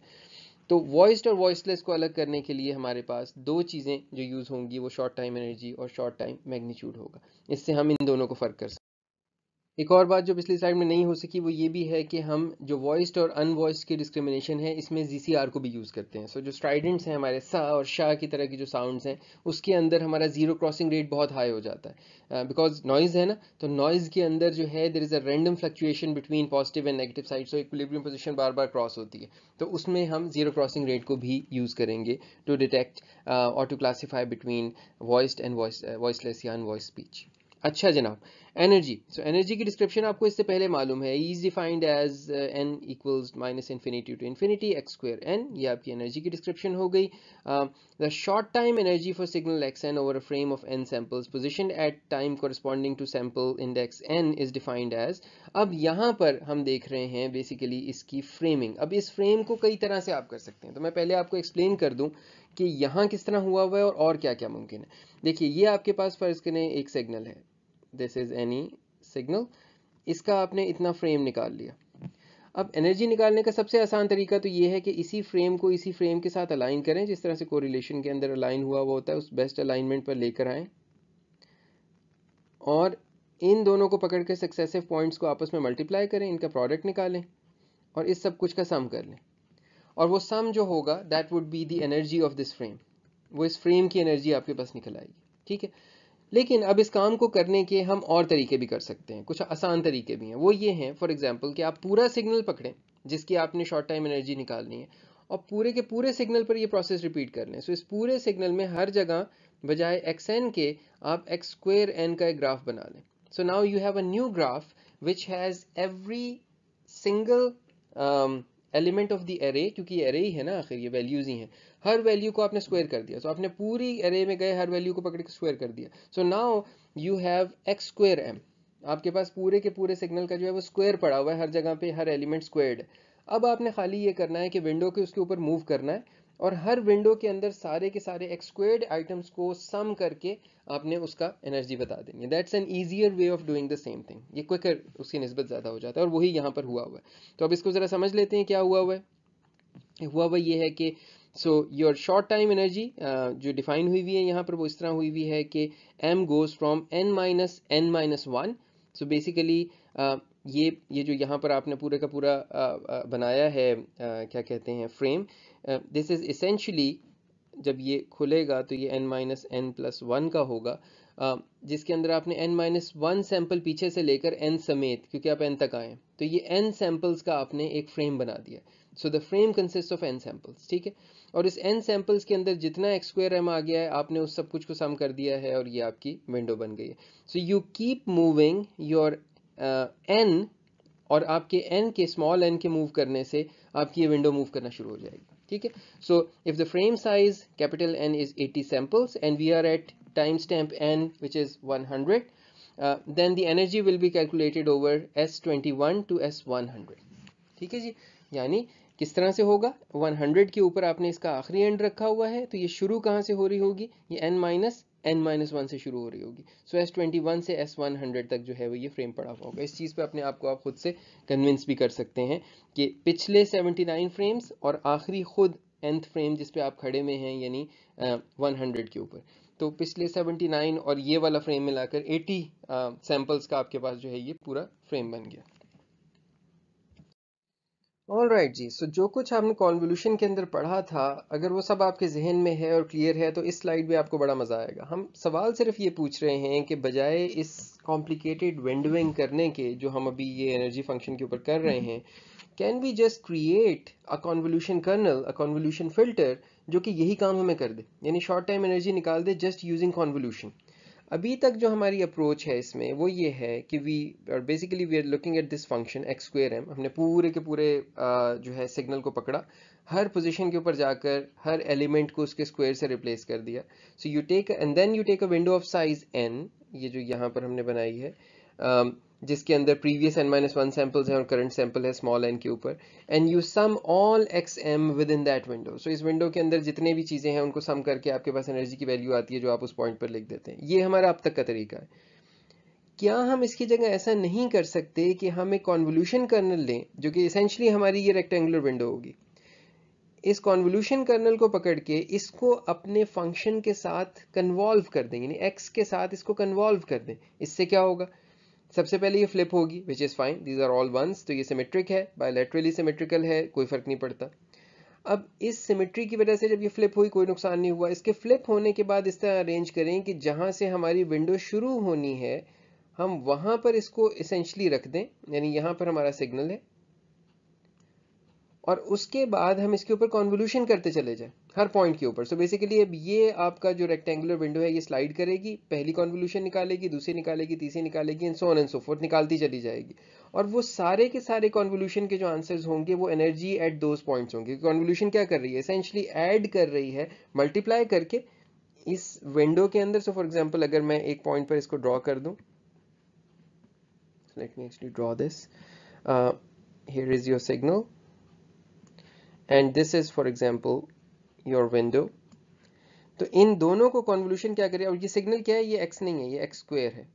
तो वॉइस्ड और वॉइसलेस को अलग करने के लिए हमारे पास दो चीज़ें जो यूज़ होंगी वो शॉर्ट टाइम एनर्जी और शॉर्ट टाइम मैग्नीट्यूड होगा इससे हम इन दोनों को फ़र्क कर सकते एक और बात जो पिछली स्लाइड में नहीं हो सकी वो ये भी है कि हम जो वॉइस्ड और अनवॉइस्ड की डिस्क्रिमिनेशन है इसमें जी को भी यूज़ करते हैं। सो so, जो स्ट्राइडेंट्स हैं हमारे सा और शाह की तरह की जो साउंड्स हैं उसके अंदर हमारा ज़ीरो क्रॉसिंग रेट बहुत हाई हो जाता है। बिकॉज़ uh, नॉइज़ है ना तो नॉइज़ के अंदर जो है there is a random fluctuation between positive and negative side so equilibrium position बार बार क्रॉस होती है। तो उसमें हम ज़ीरो क्रॉसिंग रेट को भी यूज़ करेंगे टू डिटेक्ट और to classify between voiced and voice voiceless या अनवॉइस स्पीच अच्छा जनाब एनर्जी सो एनर्जी की डिस्क्रिप्शन आपको इससे पहले मालूम है is defined as n equals minus infinity to infinity x square n ये आपकी एनर्जी की डिस्क्रिप्शन हो गई। The short time energy for signal x n over a frame of n samples position at time corresponding to sample index n is defined as अब यहाँ पर हम देख रहे हैं बेसिकली इसकी फ्रेमिंग अब इस फ्रेम को कई तरह से आप कर सकते हैं। तो मैं पहले आपको एक्सप्लेन कर दूँ कि यहाँ किस तरह हुआ हुआ है और, और क्या क्या मुमकिन है। देखिए ये आपके पास फ़र्ज़ करें एक सिग्नल है। दिस इज़ एनी सिग्नल इसका आपने इतना फ्रेम निकाल लिया। अब एनर्जी निकालने का सबसे आसान तरीका तो ये है कि इसी फ्रेम को इसी फ्रेम के साथ अलाइन करें, जिस तरह से कोरिलेशन के अंदर अलाइन हुआ हुआ होता है, उस बेस्ट अलाइनमेंट पर लेकर आए। और इन दोनों को पकड़ के सक्सेसिव पॉइंट्स को आपस में मल्टीप्लाई करें, इनका प्रोडक्ट निकालें और इस सब कुछ का सम कर लें। और वो सम जो होगा that would be the energy of this frame वो इस फ्रेम की एनर्जी आपके पास निकल आएगी। ठीक है? लेकिन अब इस काम को करने के हम और तरीके भी कर सकते हैं, कुछ आसान तरीके भी हैं। वो ये हैं फॉर एग्जांपल कि आप पूरा सिग्नल पकड़ें, जिसकी आपने शॉर्ट टाइम एनर्जी निकालनी है, और पूरे के पूरे सिग्नल पर ये प्रोसेस रिपीट कर लें। सो इस पूरे सिग्नल में हर जगह बजाय एक्स एन के आप एक्स स्क्वेयर एन का एक ग्राफ बना लें। So now you have a new graph which has every single element of the array क्योंकि एरे ही है ना आखिर ये वैल्यूज़ ही हैं। हर वैल्यू को आपने स्क्वायर कर दिया। सो so, आपने पूरी एरे में गए हर वैल्यू को पकड़ के स्क्वायर कर दिया। So now you have x square m आपके पास पूरे के पूरे सिग्नल का जो है वो स्क्वायर पड़ा हुआ है हर जगह पे हर एलिमेंट स्क्वायर्ड अब आपने खाली ये करना है कि विंडो के उसके ऊपर मूव करना है। और हर विंडो के अंदर सारे के सारे एक्सक्वेड आइटम्स को सम करके आपने उसका एनर्जी बता देनी है that's an easier way of doing the same thing ये क्विकर उसकी नस्बत ज़्यादा हो जाता है और वही यहाँ पर हुआ हुआ है। तो अब इसको ज़रा समझ लेते हैं क्या हुआ हुआ है। हुआ हुआ ये है कि so your short time energy जो डिफाइन हुई हुई है यहाँ पर वो इस तरह हुई हुई है कि m goes from n minus n minus one so basically ये ये जो यहाँ पर आपने पूरे का पूरा uh, uh, बनाया है uh, क्या कहते हैं फ्रेम दिस इज़ इसेंशली जब ये खुलेगा तो ये n minus n plus one का होगा। Uh, जिसके अंदर आपने n माइनस वन सैंपल पीछे से लेकर n समेत क्योंकि आप n तक आए तो ये n सैंपल्स का आपने एक फ्रेम बना दिया। So the frame consist of n samples ठीक है? और इस n सैंपल्स के अंदर जितना एक्स स्क्वायर एम आ गया है आपने उस सब कुछ को सम कर दिया है और ये आपकी विंडो बन गई है। So you keep moving your n और आपके एन के स्मॉल एन के मूव करने से आपकी ये विंडो मूव करना शुरू हो जाएगी। ठीक है? So if the frame size capital n is eighty samples and we are at time stamp n which is one hundred then the energy will be calculated over s twenty one to s one hundred ठीक है जी? यानी, किस तरह से होगा? 100 के ऊपर आपने इसका आखिरी एंड रखा हुआ है तो ये शुरू कहाँ से हो रही होगी? ये n minus n minus one से शुरू हो रही होगी। सो एस ट्वेंटी वन से एस वन हंड्रेड तक जो है वो ये फ्रेम पड़ा हुआ होगा। इस चीज़ पे अपने आप को आप खुद से कन्विंस भी कर सकते हैं कि पिछले सेवेंटी नाइन फ्रेम्स और आखिरी खुद एंथ फ्रेम जिस पे आप खड़े में हैं, यानी वन हंड्रेड के ऊपर। तो पिछले सेवेंटी नाइन और ये वाला फ्रेम मिलाकर एटी सैम्पल्स का आपके पास जो है ये पूरा फ्रेम बन गया। ऑल राइट right जी। सो so, जो कुछ आपने कॉन्वोल्यूशन के अंदर पढ़ा था अगर वो सब आपके जहन में है और क्लियर है तो इस स्लाइड में आपको बड़ा मज़ा आएगा। हम सवाल सिर्फ़ ये पूछ रहे हैं कि बजाय इस कॉम्प्लिकेटेड विंडोइंग करने के जो हम अभी ये एनर्जी फ़ंक्शन के ऊपर कर रहे हैं can we just create a convolution kernel a convolution filter जो कि यही काम हमें कर दे? यानी शॉर्ट टाइम एनर्जी निकाल दे जस्ट यूजिंग कॉन्वोल्यूशन अभी तक जो हमारी अप्रोच है इसमें, वो ये है कि वी और basically we are looking at this function x square m हमने पूरे के पूरे जो है सिग्नल को पकड़ा। हर पोजीशन के ऊपर जाकर, हर एलिमेंट को उसके स्क्वायर से रिप्लेस कर दिया। So you take and then you take a window of size n ये जो यहाँ पर हमने बनाई है। जिसके अंदर previous n minus one samples हैं और करंट सैंपल है स्मॉल एन के ऊपर and you sum all x m within that window so इस विंडो के अंदर जितने भी चीज़ें हैं, उनको सम करके आपके पास एनर्जी की वैल्यू आती है जो आप उस पॉइंट पर लिख देते हैं। ये हमारा अब तक का तरीका है। क्या हम इसकी जगह ऐसा नहीं कर सकते कि हम एक कॉन्वोल्यूशन कर्नल लें, जो कि इसेंशली हमारी ये रेक्टेंगुलर विंडो होगी? इस कॉन्वोल्यूशन कर्नल को पकड़ के इसको अपने फ़ंक्शन के साथ कन्वॉल्व कर दें, यानी एक्स के साथ इसको कन्वॉल्व कर दें। इससे क्या होगा? सबसे पहले ये फ्लिप होगी which is fine these are all ones तो ये सिमेट्रिक है बायोलेट्रली सिमेट्रिकल है, कोई फ़र्क नहीं पड़ता। अब इस सिमेट्री की वजह से जब ये फ्लिप हुई, कोई नुकसान नहीं हुआ। इसके फ्लिप होने के बाद इस तरह अरेंज करें कि जहाँ से हमारी विंडो शुरू होनी है, हम वहाँ पर इसको इसेंशली रख दें, यानी यहाँ पर हमारा सिग्नल है। और उसके बाद हम इसके ऊपर कॉन्वोल्यूशन करते चले जाएँ। हर पॉइंट के ऊपर. सो बेसिकली अब ये आपका जो रेक्टेंगुलर विंडो है ये स्लाइड करेगी पहली कॉन्वोल्यूशन निकालेगी दूसरी निकालेगी तीसरी निकालेगी and so on and so forth निकालती चली जाएगी. और वो सारे के सारे कॉन्वोल्यूशन के जो आंसर्स होंगे वो एनर्जी एट दोज पॉइंट्स होंगे. कॉन्वोल्यूशन क्या कर रही है? एसेंशली ऐड कर रही है मल्टीप्लाई करके इस विंडो के अंदर. सो फॉर एग्ज़ाम्पल अगर मैं एक पॉइंट पर इसको ड्रॉ कर दूँ. Let me actually draw this. Uh, here is your signal. And this is for example your window. तो इन दोनों को कॉन्वोल्यूशन क्या करें और ये सिग्नल क्या है? ये एक्स नहीं है, ये एक्स स्क्वायर है।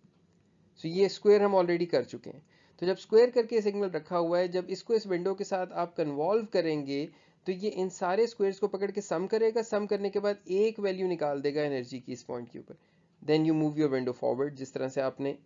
सो so ये स्क्वेयर हम ऑलरेडी कर चुके हैं। तो जब स्क्वायर करके सिग्नल रखा हुआ है, जब इसको इस विंडो के साथ आप कन्वॉल्व करेंगे तो ये इन सारे स्क्वायर्स को पकड़ के सम करेगा। सम करने के बाद एक वैल्यू निकाल देगा एनर्जी की इस पॉइंट के ऊपर। Then you move your window forward जिस तरह से आपने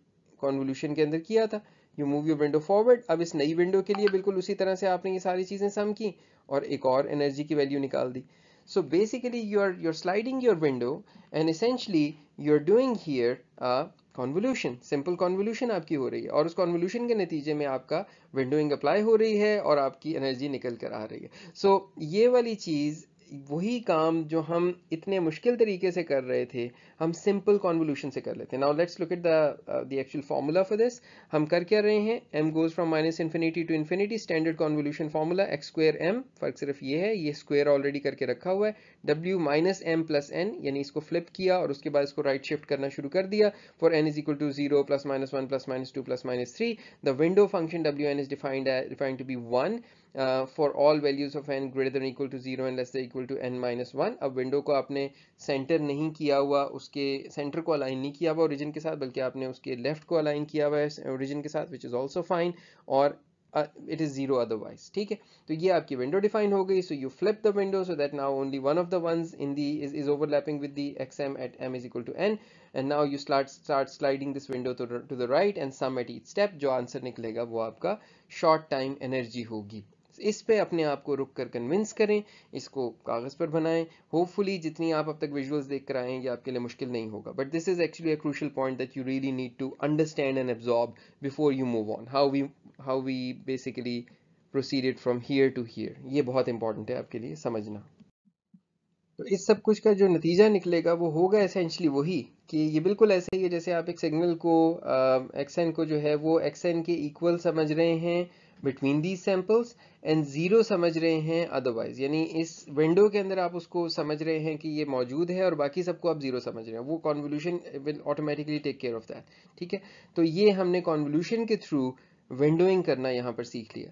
कॉन्वोल्यूशन के अंदर किया था। You move your window forward अब इस नई विंडो के लिए बिल्कुल उसी तरह से आपने ये सारी चीज़ें सम की और एक और एनर्जी की वैल्यू निकाल दी। So basically you're you're sliding your window and essentially you're doing here a convolution simple convolution आपकी हो रही है और उस convolution के नतीजे में आपका विंडोइंग अप्लाई हो रही है और आपकी एनर्जी निकल कर आ रही है सो so, ये वाली चीज़ वही काम जो हम इतने मुश्किल तरीके से कर रहे थे, हम सिंपल कॉन्वोल्यूशन से कर लेते हैं। Now let's look at the the actual formula for this हम कर क्या रहे हैं? M goes from minus infinity to infinity standard convolution formula x square m फ़र्क सिर्फ़ ये है, ये स्क्वेयर ऑलरेडी करके रखा हुआ है। W minus m plus n यानी इसको फ्लिप किया और उसके बाद इसको राइट right शिफ्ट करना शुरू कर दिया। For n is equal to zero plus minus one plus minus two plus minus three the window function W n is defined defined to be one uh, for all values of n greater than equal to 0 and less equal to n minus 1 अब window को आपने centre नहीं किया हुआ उसके centre को align नहीं किया हुआ ओरिजिन के साथ बल्कि आपने उसके लेफ़्ट को अलाइन किया हुआ है ओरिजिन के साथ विच इज़ ऑल्सो फाइन और इट इज़ ज़ीरो अदरवाइज़ ठीक है? तो ये आपकी विंडो डिफाइन हो गई so you flip the window so that now only one of the ones in the is is overlapping with the xm at m is equal to n and now you start start sliding this window to, to the right and sum at each step. जो answer निकलेगा वो आपका short time energy होगी। इस पे अपने आप को रुक कर कन्विंस करें, इसको कागज़ पर बनाएँ। होपफुली जितनी आप अब तक विजुअल्स देख कर आए ये आपके लिए मुश्किल नहीं होगा। But this is actually a crucial point that you really need to understand and absorb before you move on how we how we basically proceeded from here to here ये बहुत इंपॉर्टेंट है आपके लिए समझना। तो इस सब कुछ का जो नतीजा निकलेगा, वो होगा एसेंशली वही कि ये बिल्कुल ऐसे ही है जैसे आप एक सिग्नल को एक्सन को जो है वो एक्सएन के इक्वल समझ रहे हैं। Between these samples and zero समझ रहे हैं अदरवाइज़ यानी इस विंडो के अंदर आप उसको समझ रहे हैं कि ये मौजूद है और बाकी सबको आप ज़ीरो समझ रहे हैं। वो convolution will automatically take care of that ठीक है? तो ये हमने कॉन्वोल्यूशन के थ्रू विंडोइंग करना यहाँ पर सीख लिया।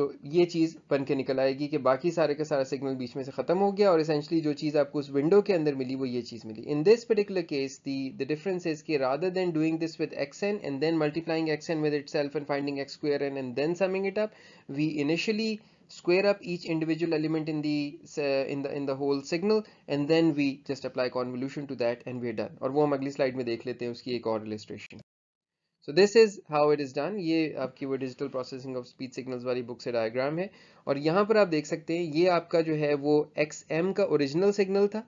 सो ये चीज़ बन के निकल आएगी कि बाकी सारे का सारा सिग्नल बीच में से ख़त्म हो गया और इसेंशली जो चीज़ आपको उस विंडो के अंदर मिली वो ये चीज़ मिली। In this particular case the the difference is कि rather than doing this with x n and then multiplying x n with itself and finding x square n and then summing it up we initially square up each individual element in the uh, in the in the whole signal and then we just apply convolution to that and we're done. और वो हम अगली slide में देख लेते हैं उसकी एक और illustration so this is how it is done ये आपकी वो digital processing of speech signals वाली बुक से डायग्राम है। और यहाँ पर आप देख सकते हैं ये आपका जो है वो एक्स एम का ओरिजिनल सिग्नल था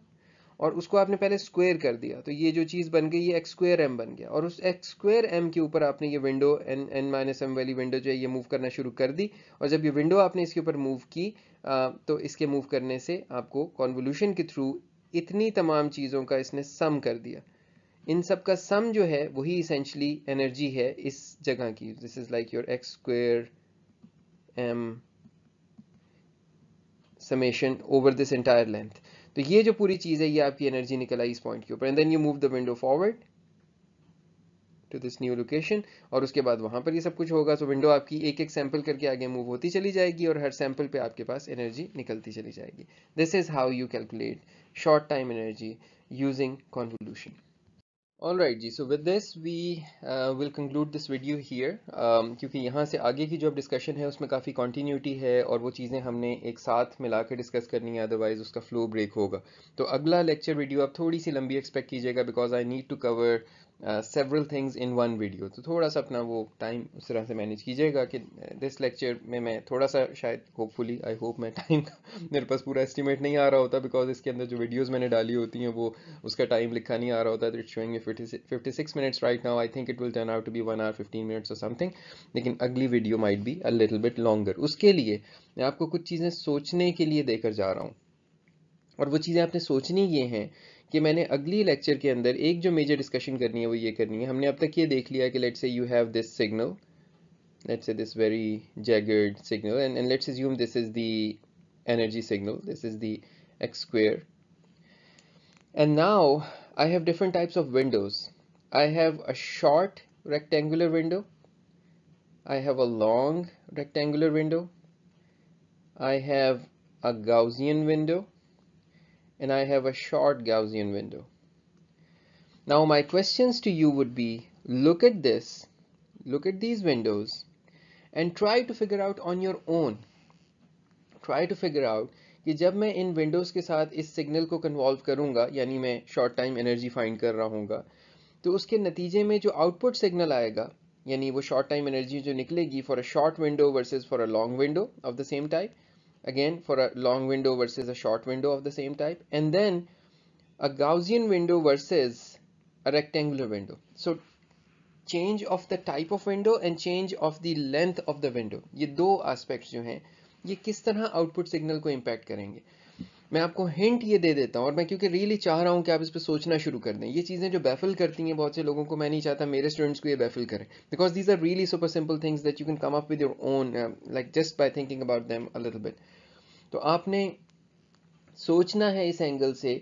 और उसको आपने पहले स्क्वायर कर दिया। तो ये जो चीज़ बन गई ये एक्स स्क्वायर एम बन गया। और उस एक्स स्क्वायर एम के ऊपर आपने ये window n n minus m वाली विंडो जो है ये मूव करना शुरू कर दी। और जब ये विंडो आपने इसके ऊपर मूव की आ, तो इसके मूव करने से आपको कॉन्वोल्यूशन के थ्रू इतनी तमाम चीज़ों का इसने सम कर दिया। इन सब का सम जो है, वही इसेंशली एनर्जी है इस जगह की। This is like your x square m summation over this entire length तो ये जो पूरी चीज़ है, ये आपकी एनर्जी निकल आई इस पॉइंट के ऊपर। And then you move the window forward to this new location और उसके बाद वहाँ पर ये सब कुछ होगा। तो विंडो आपकी एक एक सैंपल करके आगे मूव होती चली जाएगी और हर सैंपल पे आपके पास एनर्जी निकलती चली जाएगी। This is how you calculate short time energy using convolution Alright ji. So with this we will conclude this video here क्योंकि यहाँ से आगे की जो अब डिस्कशन है, उसमें काफ़ी कॉन्टीन्यूटी है और वो चीज़ें हमने एक साथ मिला के डिस्कस करनी है अदरवाइज़ उसका फ्लो ब्रेक होगा। तो अगला लेक्चर वीडियो आप थोड़ी सी लंबी एक्सपेक्ट कीजिएगा because I need to cover several things in one video तो थोड़ा सा अपना वो टाइम उस तरह से मैनेज कीजिएगा कि दिस लेक्चर में मैं थोड़ा सा शायद होपफुली आई होप मैं टाइम का मेरे पास पूरा एस्टिमेट नहीं आ रहा होता बिकॉज़ इसके अंदर जो वीडियोस मैंने डाली होती हैं, वो उसका टाइम लिखा नहीं आ रहा होता तो it's showing fifty six minutes right now I think it will turn out to be one hour fifteen minutes और समथिंग लेकिन अगली video might be a little bit longer उसके लिए मैं आपको कुछ चीज़ें सोचने के लिए देकर जा रहा हूँ। और वो चीज़ें आपने सोचनी ये हैं कि मैंने अगली लेक्चर के अंदर एक जो मेजर डिस्कशन करनी है वो ये करनी है हमने अब तक ये देख लिया कि let's say you have this signal let's say this very jagged signal and, and let's assume this is the energy signal this is the x square and now I have different types of windows I have a short rectangular window I have a long rectangular window I have a Gaussian window and I have a short Gaussian window. Now my questions to you would be, look at this, look at these windows and try to figure out on your own. Try to figure out कि जब मैं इन Windows के साथ इस signal को convolve करूँगा यानी मैं शॉर्ट टाइम एनर्जी फाइंड कर रहा हूँ तो उसके नतीजे में जो आउटपुट सिग्नल आएगा यानी वो शॉर्ट टाइम एनर्जी जो निकलेगी for a short window versus for a long window of the same type again for a long window versus a short window of the same type and then a Gaussian window versus a rectangular window so change of the type of window and change of the length of the window ये दो aspects जो हैं ये किस तरह output signal को impact करेंगे मैं आपको हिंट ये दे देता हूँ और मैं क्योंकि रियली चाह रहा हूँ कि आप इस पर सोचना शुरू कर दें। ये चीज़ें जो बैफल करती हैं बहुत से लोगों को, मैं नहीं चाहता मेरे स्टूडेंट्स को ये बैफल करें। Because these are really super simple things that you can come up with your own like just by thinking about them a bit तो आपने सोचना है इस एंगल से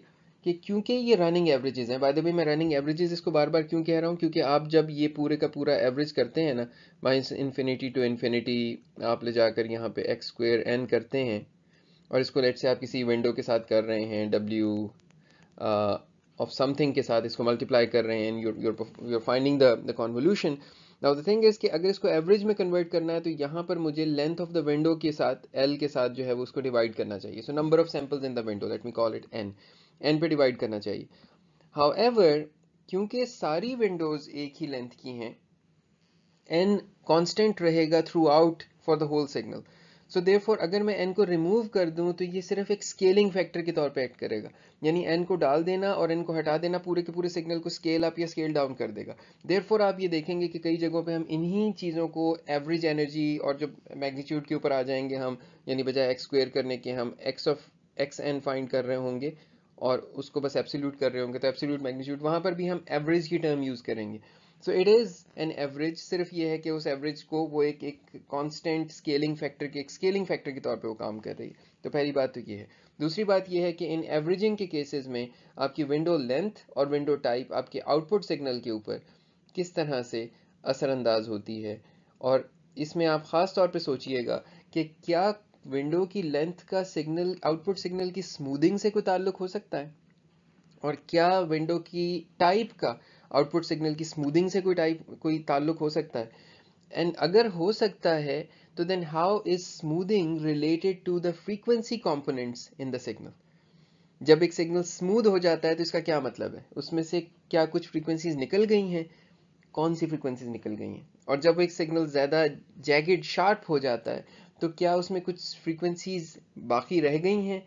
कि क्योंकि ये रनिंग एवरेजेस हैं बाय द वे मैं रनिंग एवरेजेस इसको बार बार क्यों कह रहा हूँ? क्योंकि आप जब ये पूरे का पूरा एवरेज करते हैं ना माइनस इन्फिनिटी टू इन्फिनिटी आप ले जाकर यहाँ पे एक्स स्क्वेयर एन करते हैं और इसको लेट से आप किसी विंडो के साथ कर रहे हैं डब्ल्यू ऑफ़ समथिंग के साथ इसको मल्टीप्लाई कर रहे हैं you're finding the the convolution now the thing is कि अगर इसको एवरेज में कन्वर्ट करना है तो यहाँ पर मुझे लेंथ ऑफ़ द विंडो के साथ एल के साथ जो है वो उसको डिवाइड करना चाहिए। So number of samples in the window let me call it n n पे डिवाइड करना चाहिए। हाउ क्योंकि सारी विंडोज़ एक ही लेंथ की हैं एन कॉन्स्टेंट रहेगा throughout for the whole signal so therefore अगर मैं एन को रिमूव कर दूँ तो ये सिर्फ़ एक स्केलिंग फैक्टर के तौर पे एक्ट करेगा। यानी एन को डाल देना और एन को हटा देना, पूरे के पूरे सिग्नल को स्केल अप या स्केल डाउन कर देगा। देयरफॉर आप ये देखेंगे कि कई जगहों पे हम इन्हीं चीज़ों को एवरेज एनर्जी और जो मैग्नीट्यूड के ऊपर आ जाएँगे हम, यानी बजाय एक्स स्क्वेयर करने के, हम x of x n find कर रहे होंगे और उसको बस एब्सोल्यूट कर रहे होंगे तो एब्सोल्यूट मैग्नीट्यूड वहाँ पर भी हम एवरेज की टर्म यूज़ करेंगे। So it is an average सिर्फ़ ये है कि उस एवरेज को वो एक एक कांस्टेंट स्केलिंग फैक्टर के, एक स्केलिंग फैक्टर के तौर पे वो काम कर रही है। तो पहली बात तो ये है। दूसरी बात ये है कि इन एवरेजिंग के केसेस में आपकी विंडो लेंथ और विंडो टाइप आपके आउटपुट सिग्नल के ऊपर किस तरह से असरअंदाज होती है। और इसमें आप ख़ास तौर पे सोचिएगा कि क्या विंडो की लेंथ का सिग्नल आउटपुट सिग्नल की स्मूदिंग से कोई ताल्लुक हो सकता है? और क्या विंडो की टाइप का आउटपुट सिग्नल की स्मूदिंग से कोई टाइप कोई ताल्लुक हो सकता है। एंड अगर हो सकता है तो then how is smoothing related to the frequency components in the signal जब एक सिग्नल स्मूद हो जाता है तो इसका क्या मतलब है? उसमें से क्या कुछ फ्रीक्वेंसीज निकल गई हैं? कौन सी फ्रीक्वेंसीज निकल गई हैं? और जब एक सिग्नल ज़्यादा जैगेड शार्प हो जाता है तो क्या उसमें कुछ फ्रीक्वेंसीज बाकी रह गई हैं?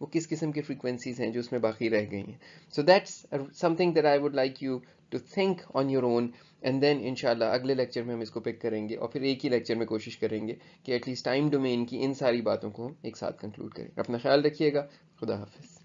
वो किस किस्म की फ्रीक्वेंसीज हैं जो उसमें बाकी रह गई हैं? So that's something that I would like you to think on your own and then इंशाल्लाह अगले लेक्चर में हम इसको पिक करेंगे और फिर एक ही लेक्चर में कोशिश करेंगे कि एटलीस्ट टाइम डोमेन की इन सारी बातों को हम एक साथ कंक्लूड करें। अपना ख्याल रखिएगा। खुदा हाफिज़।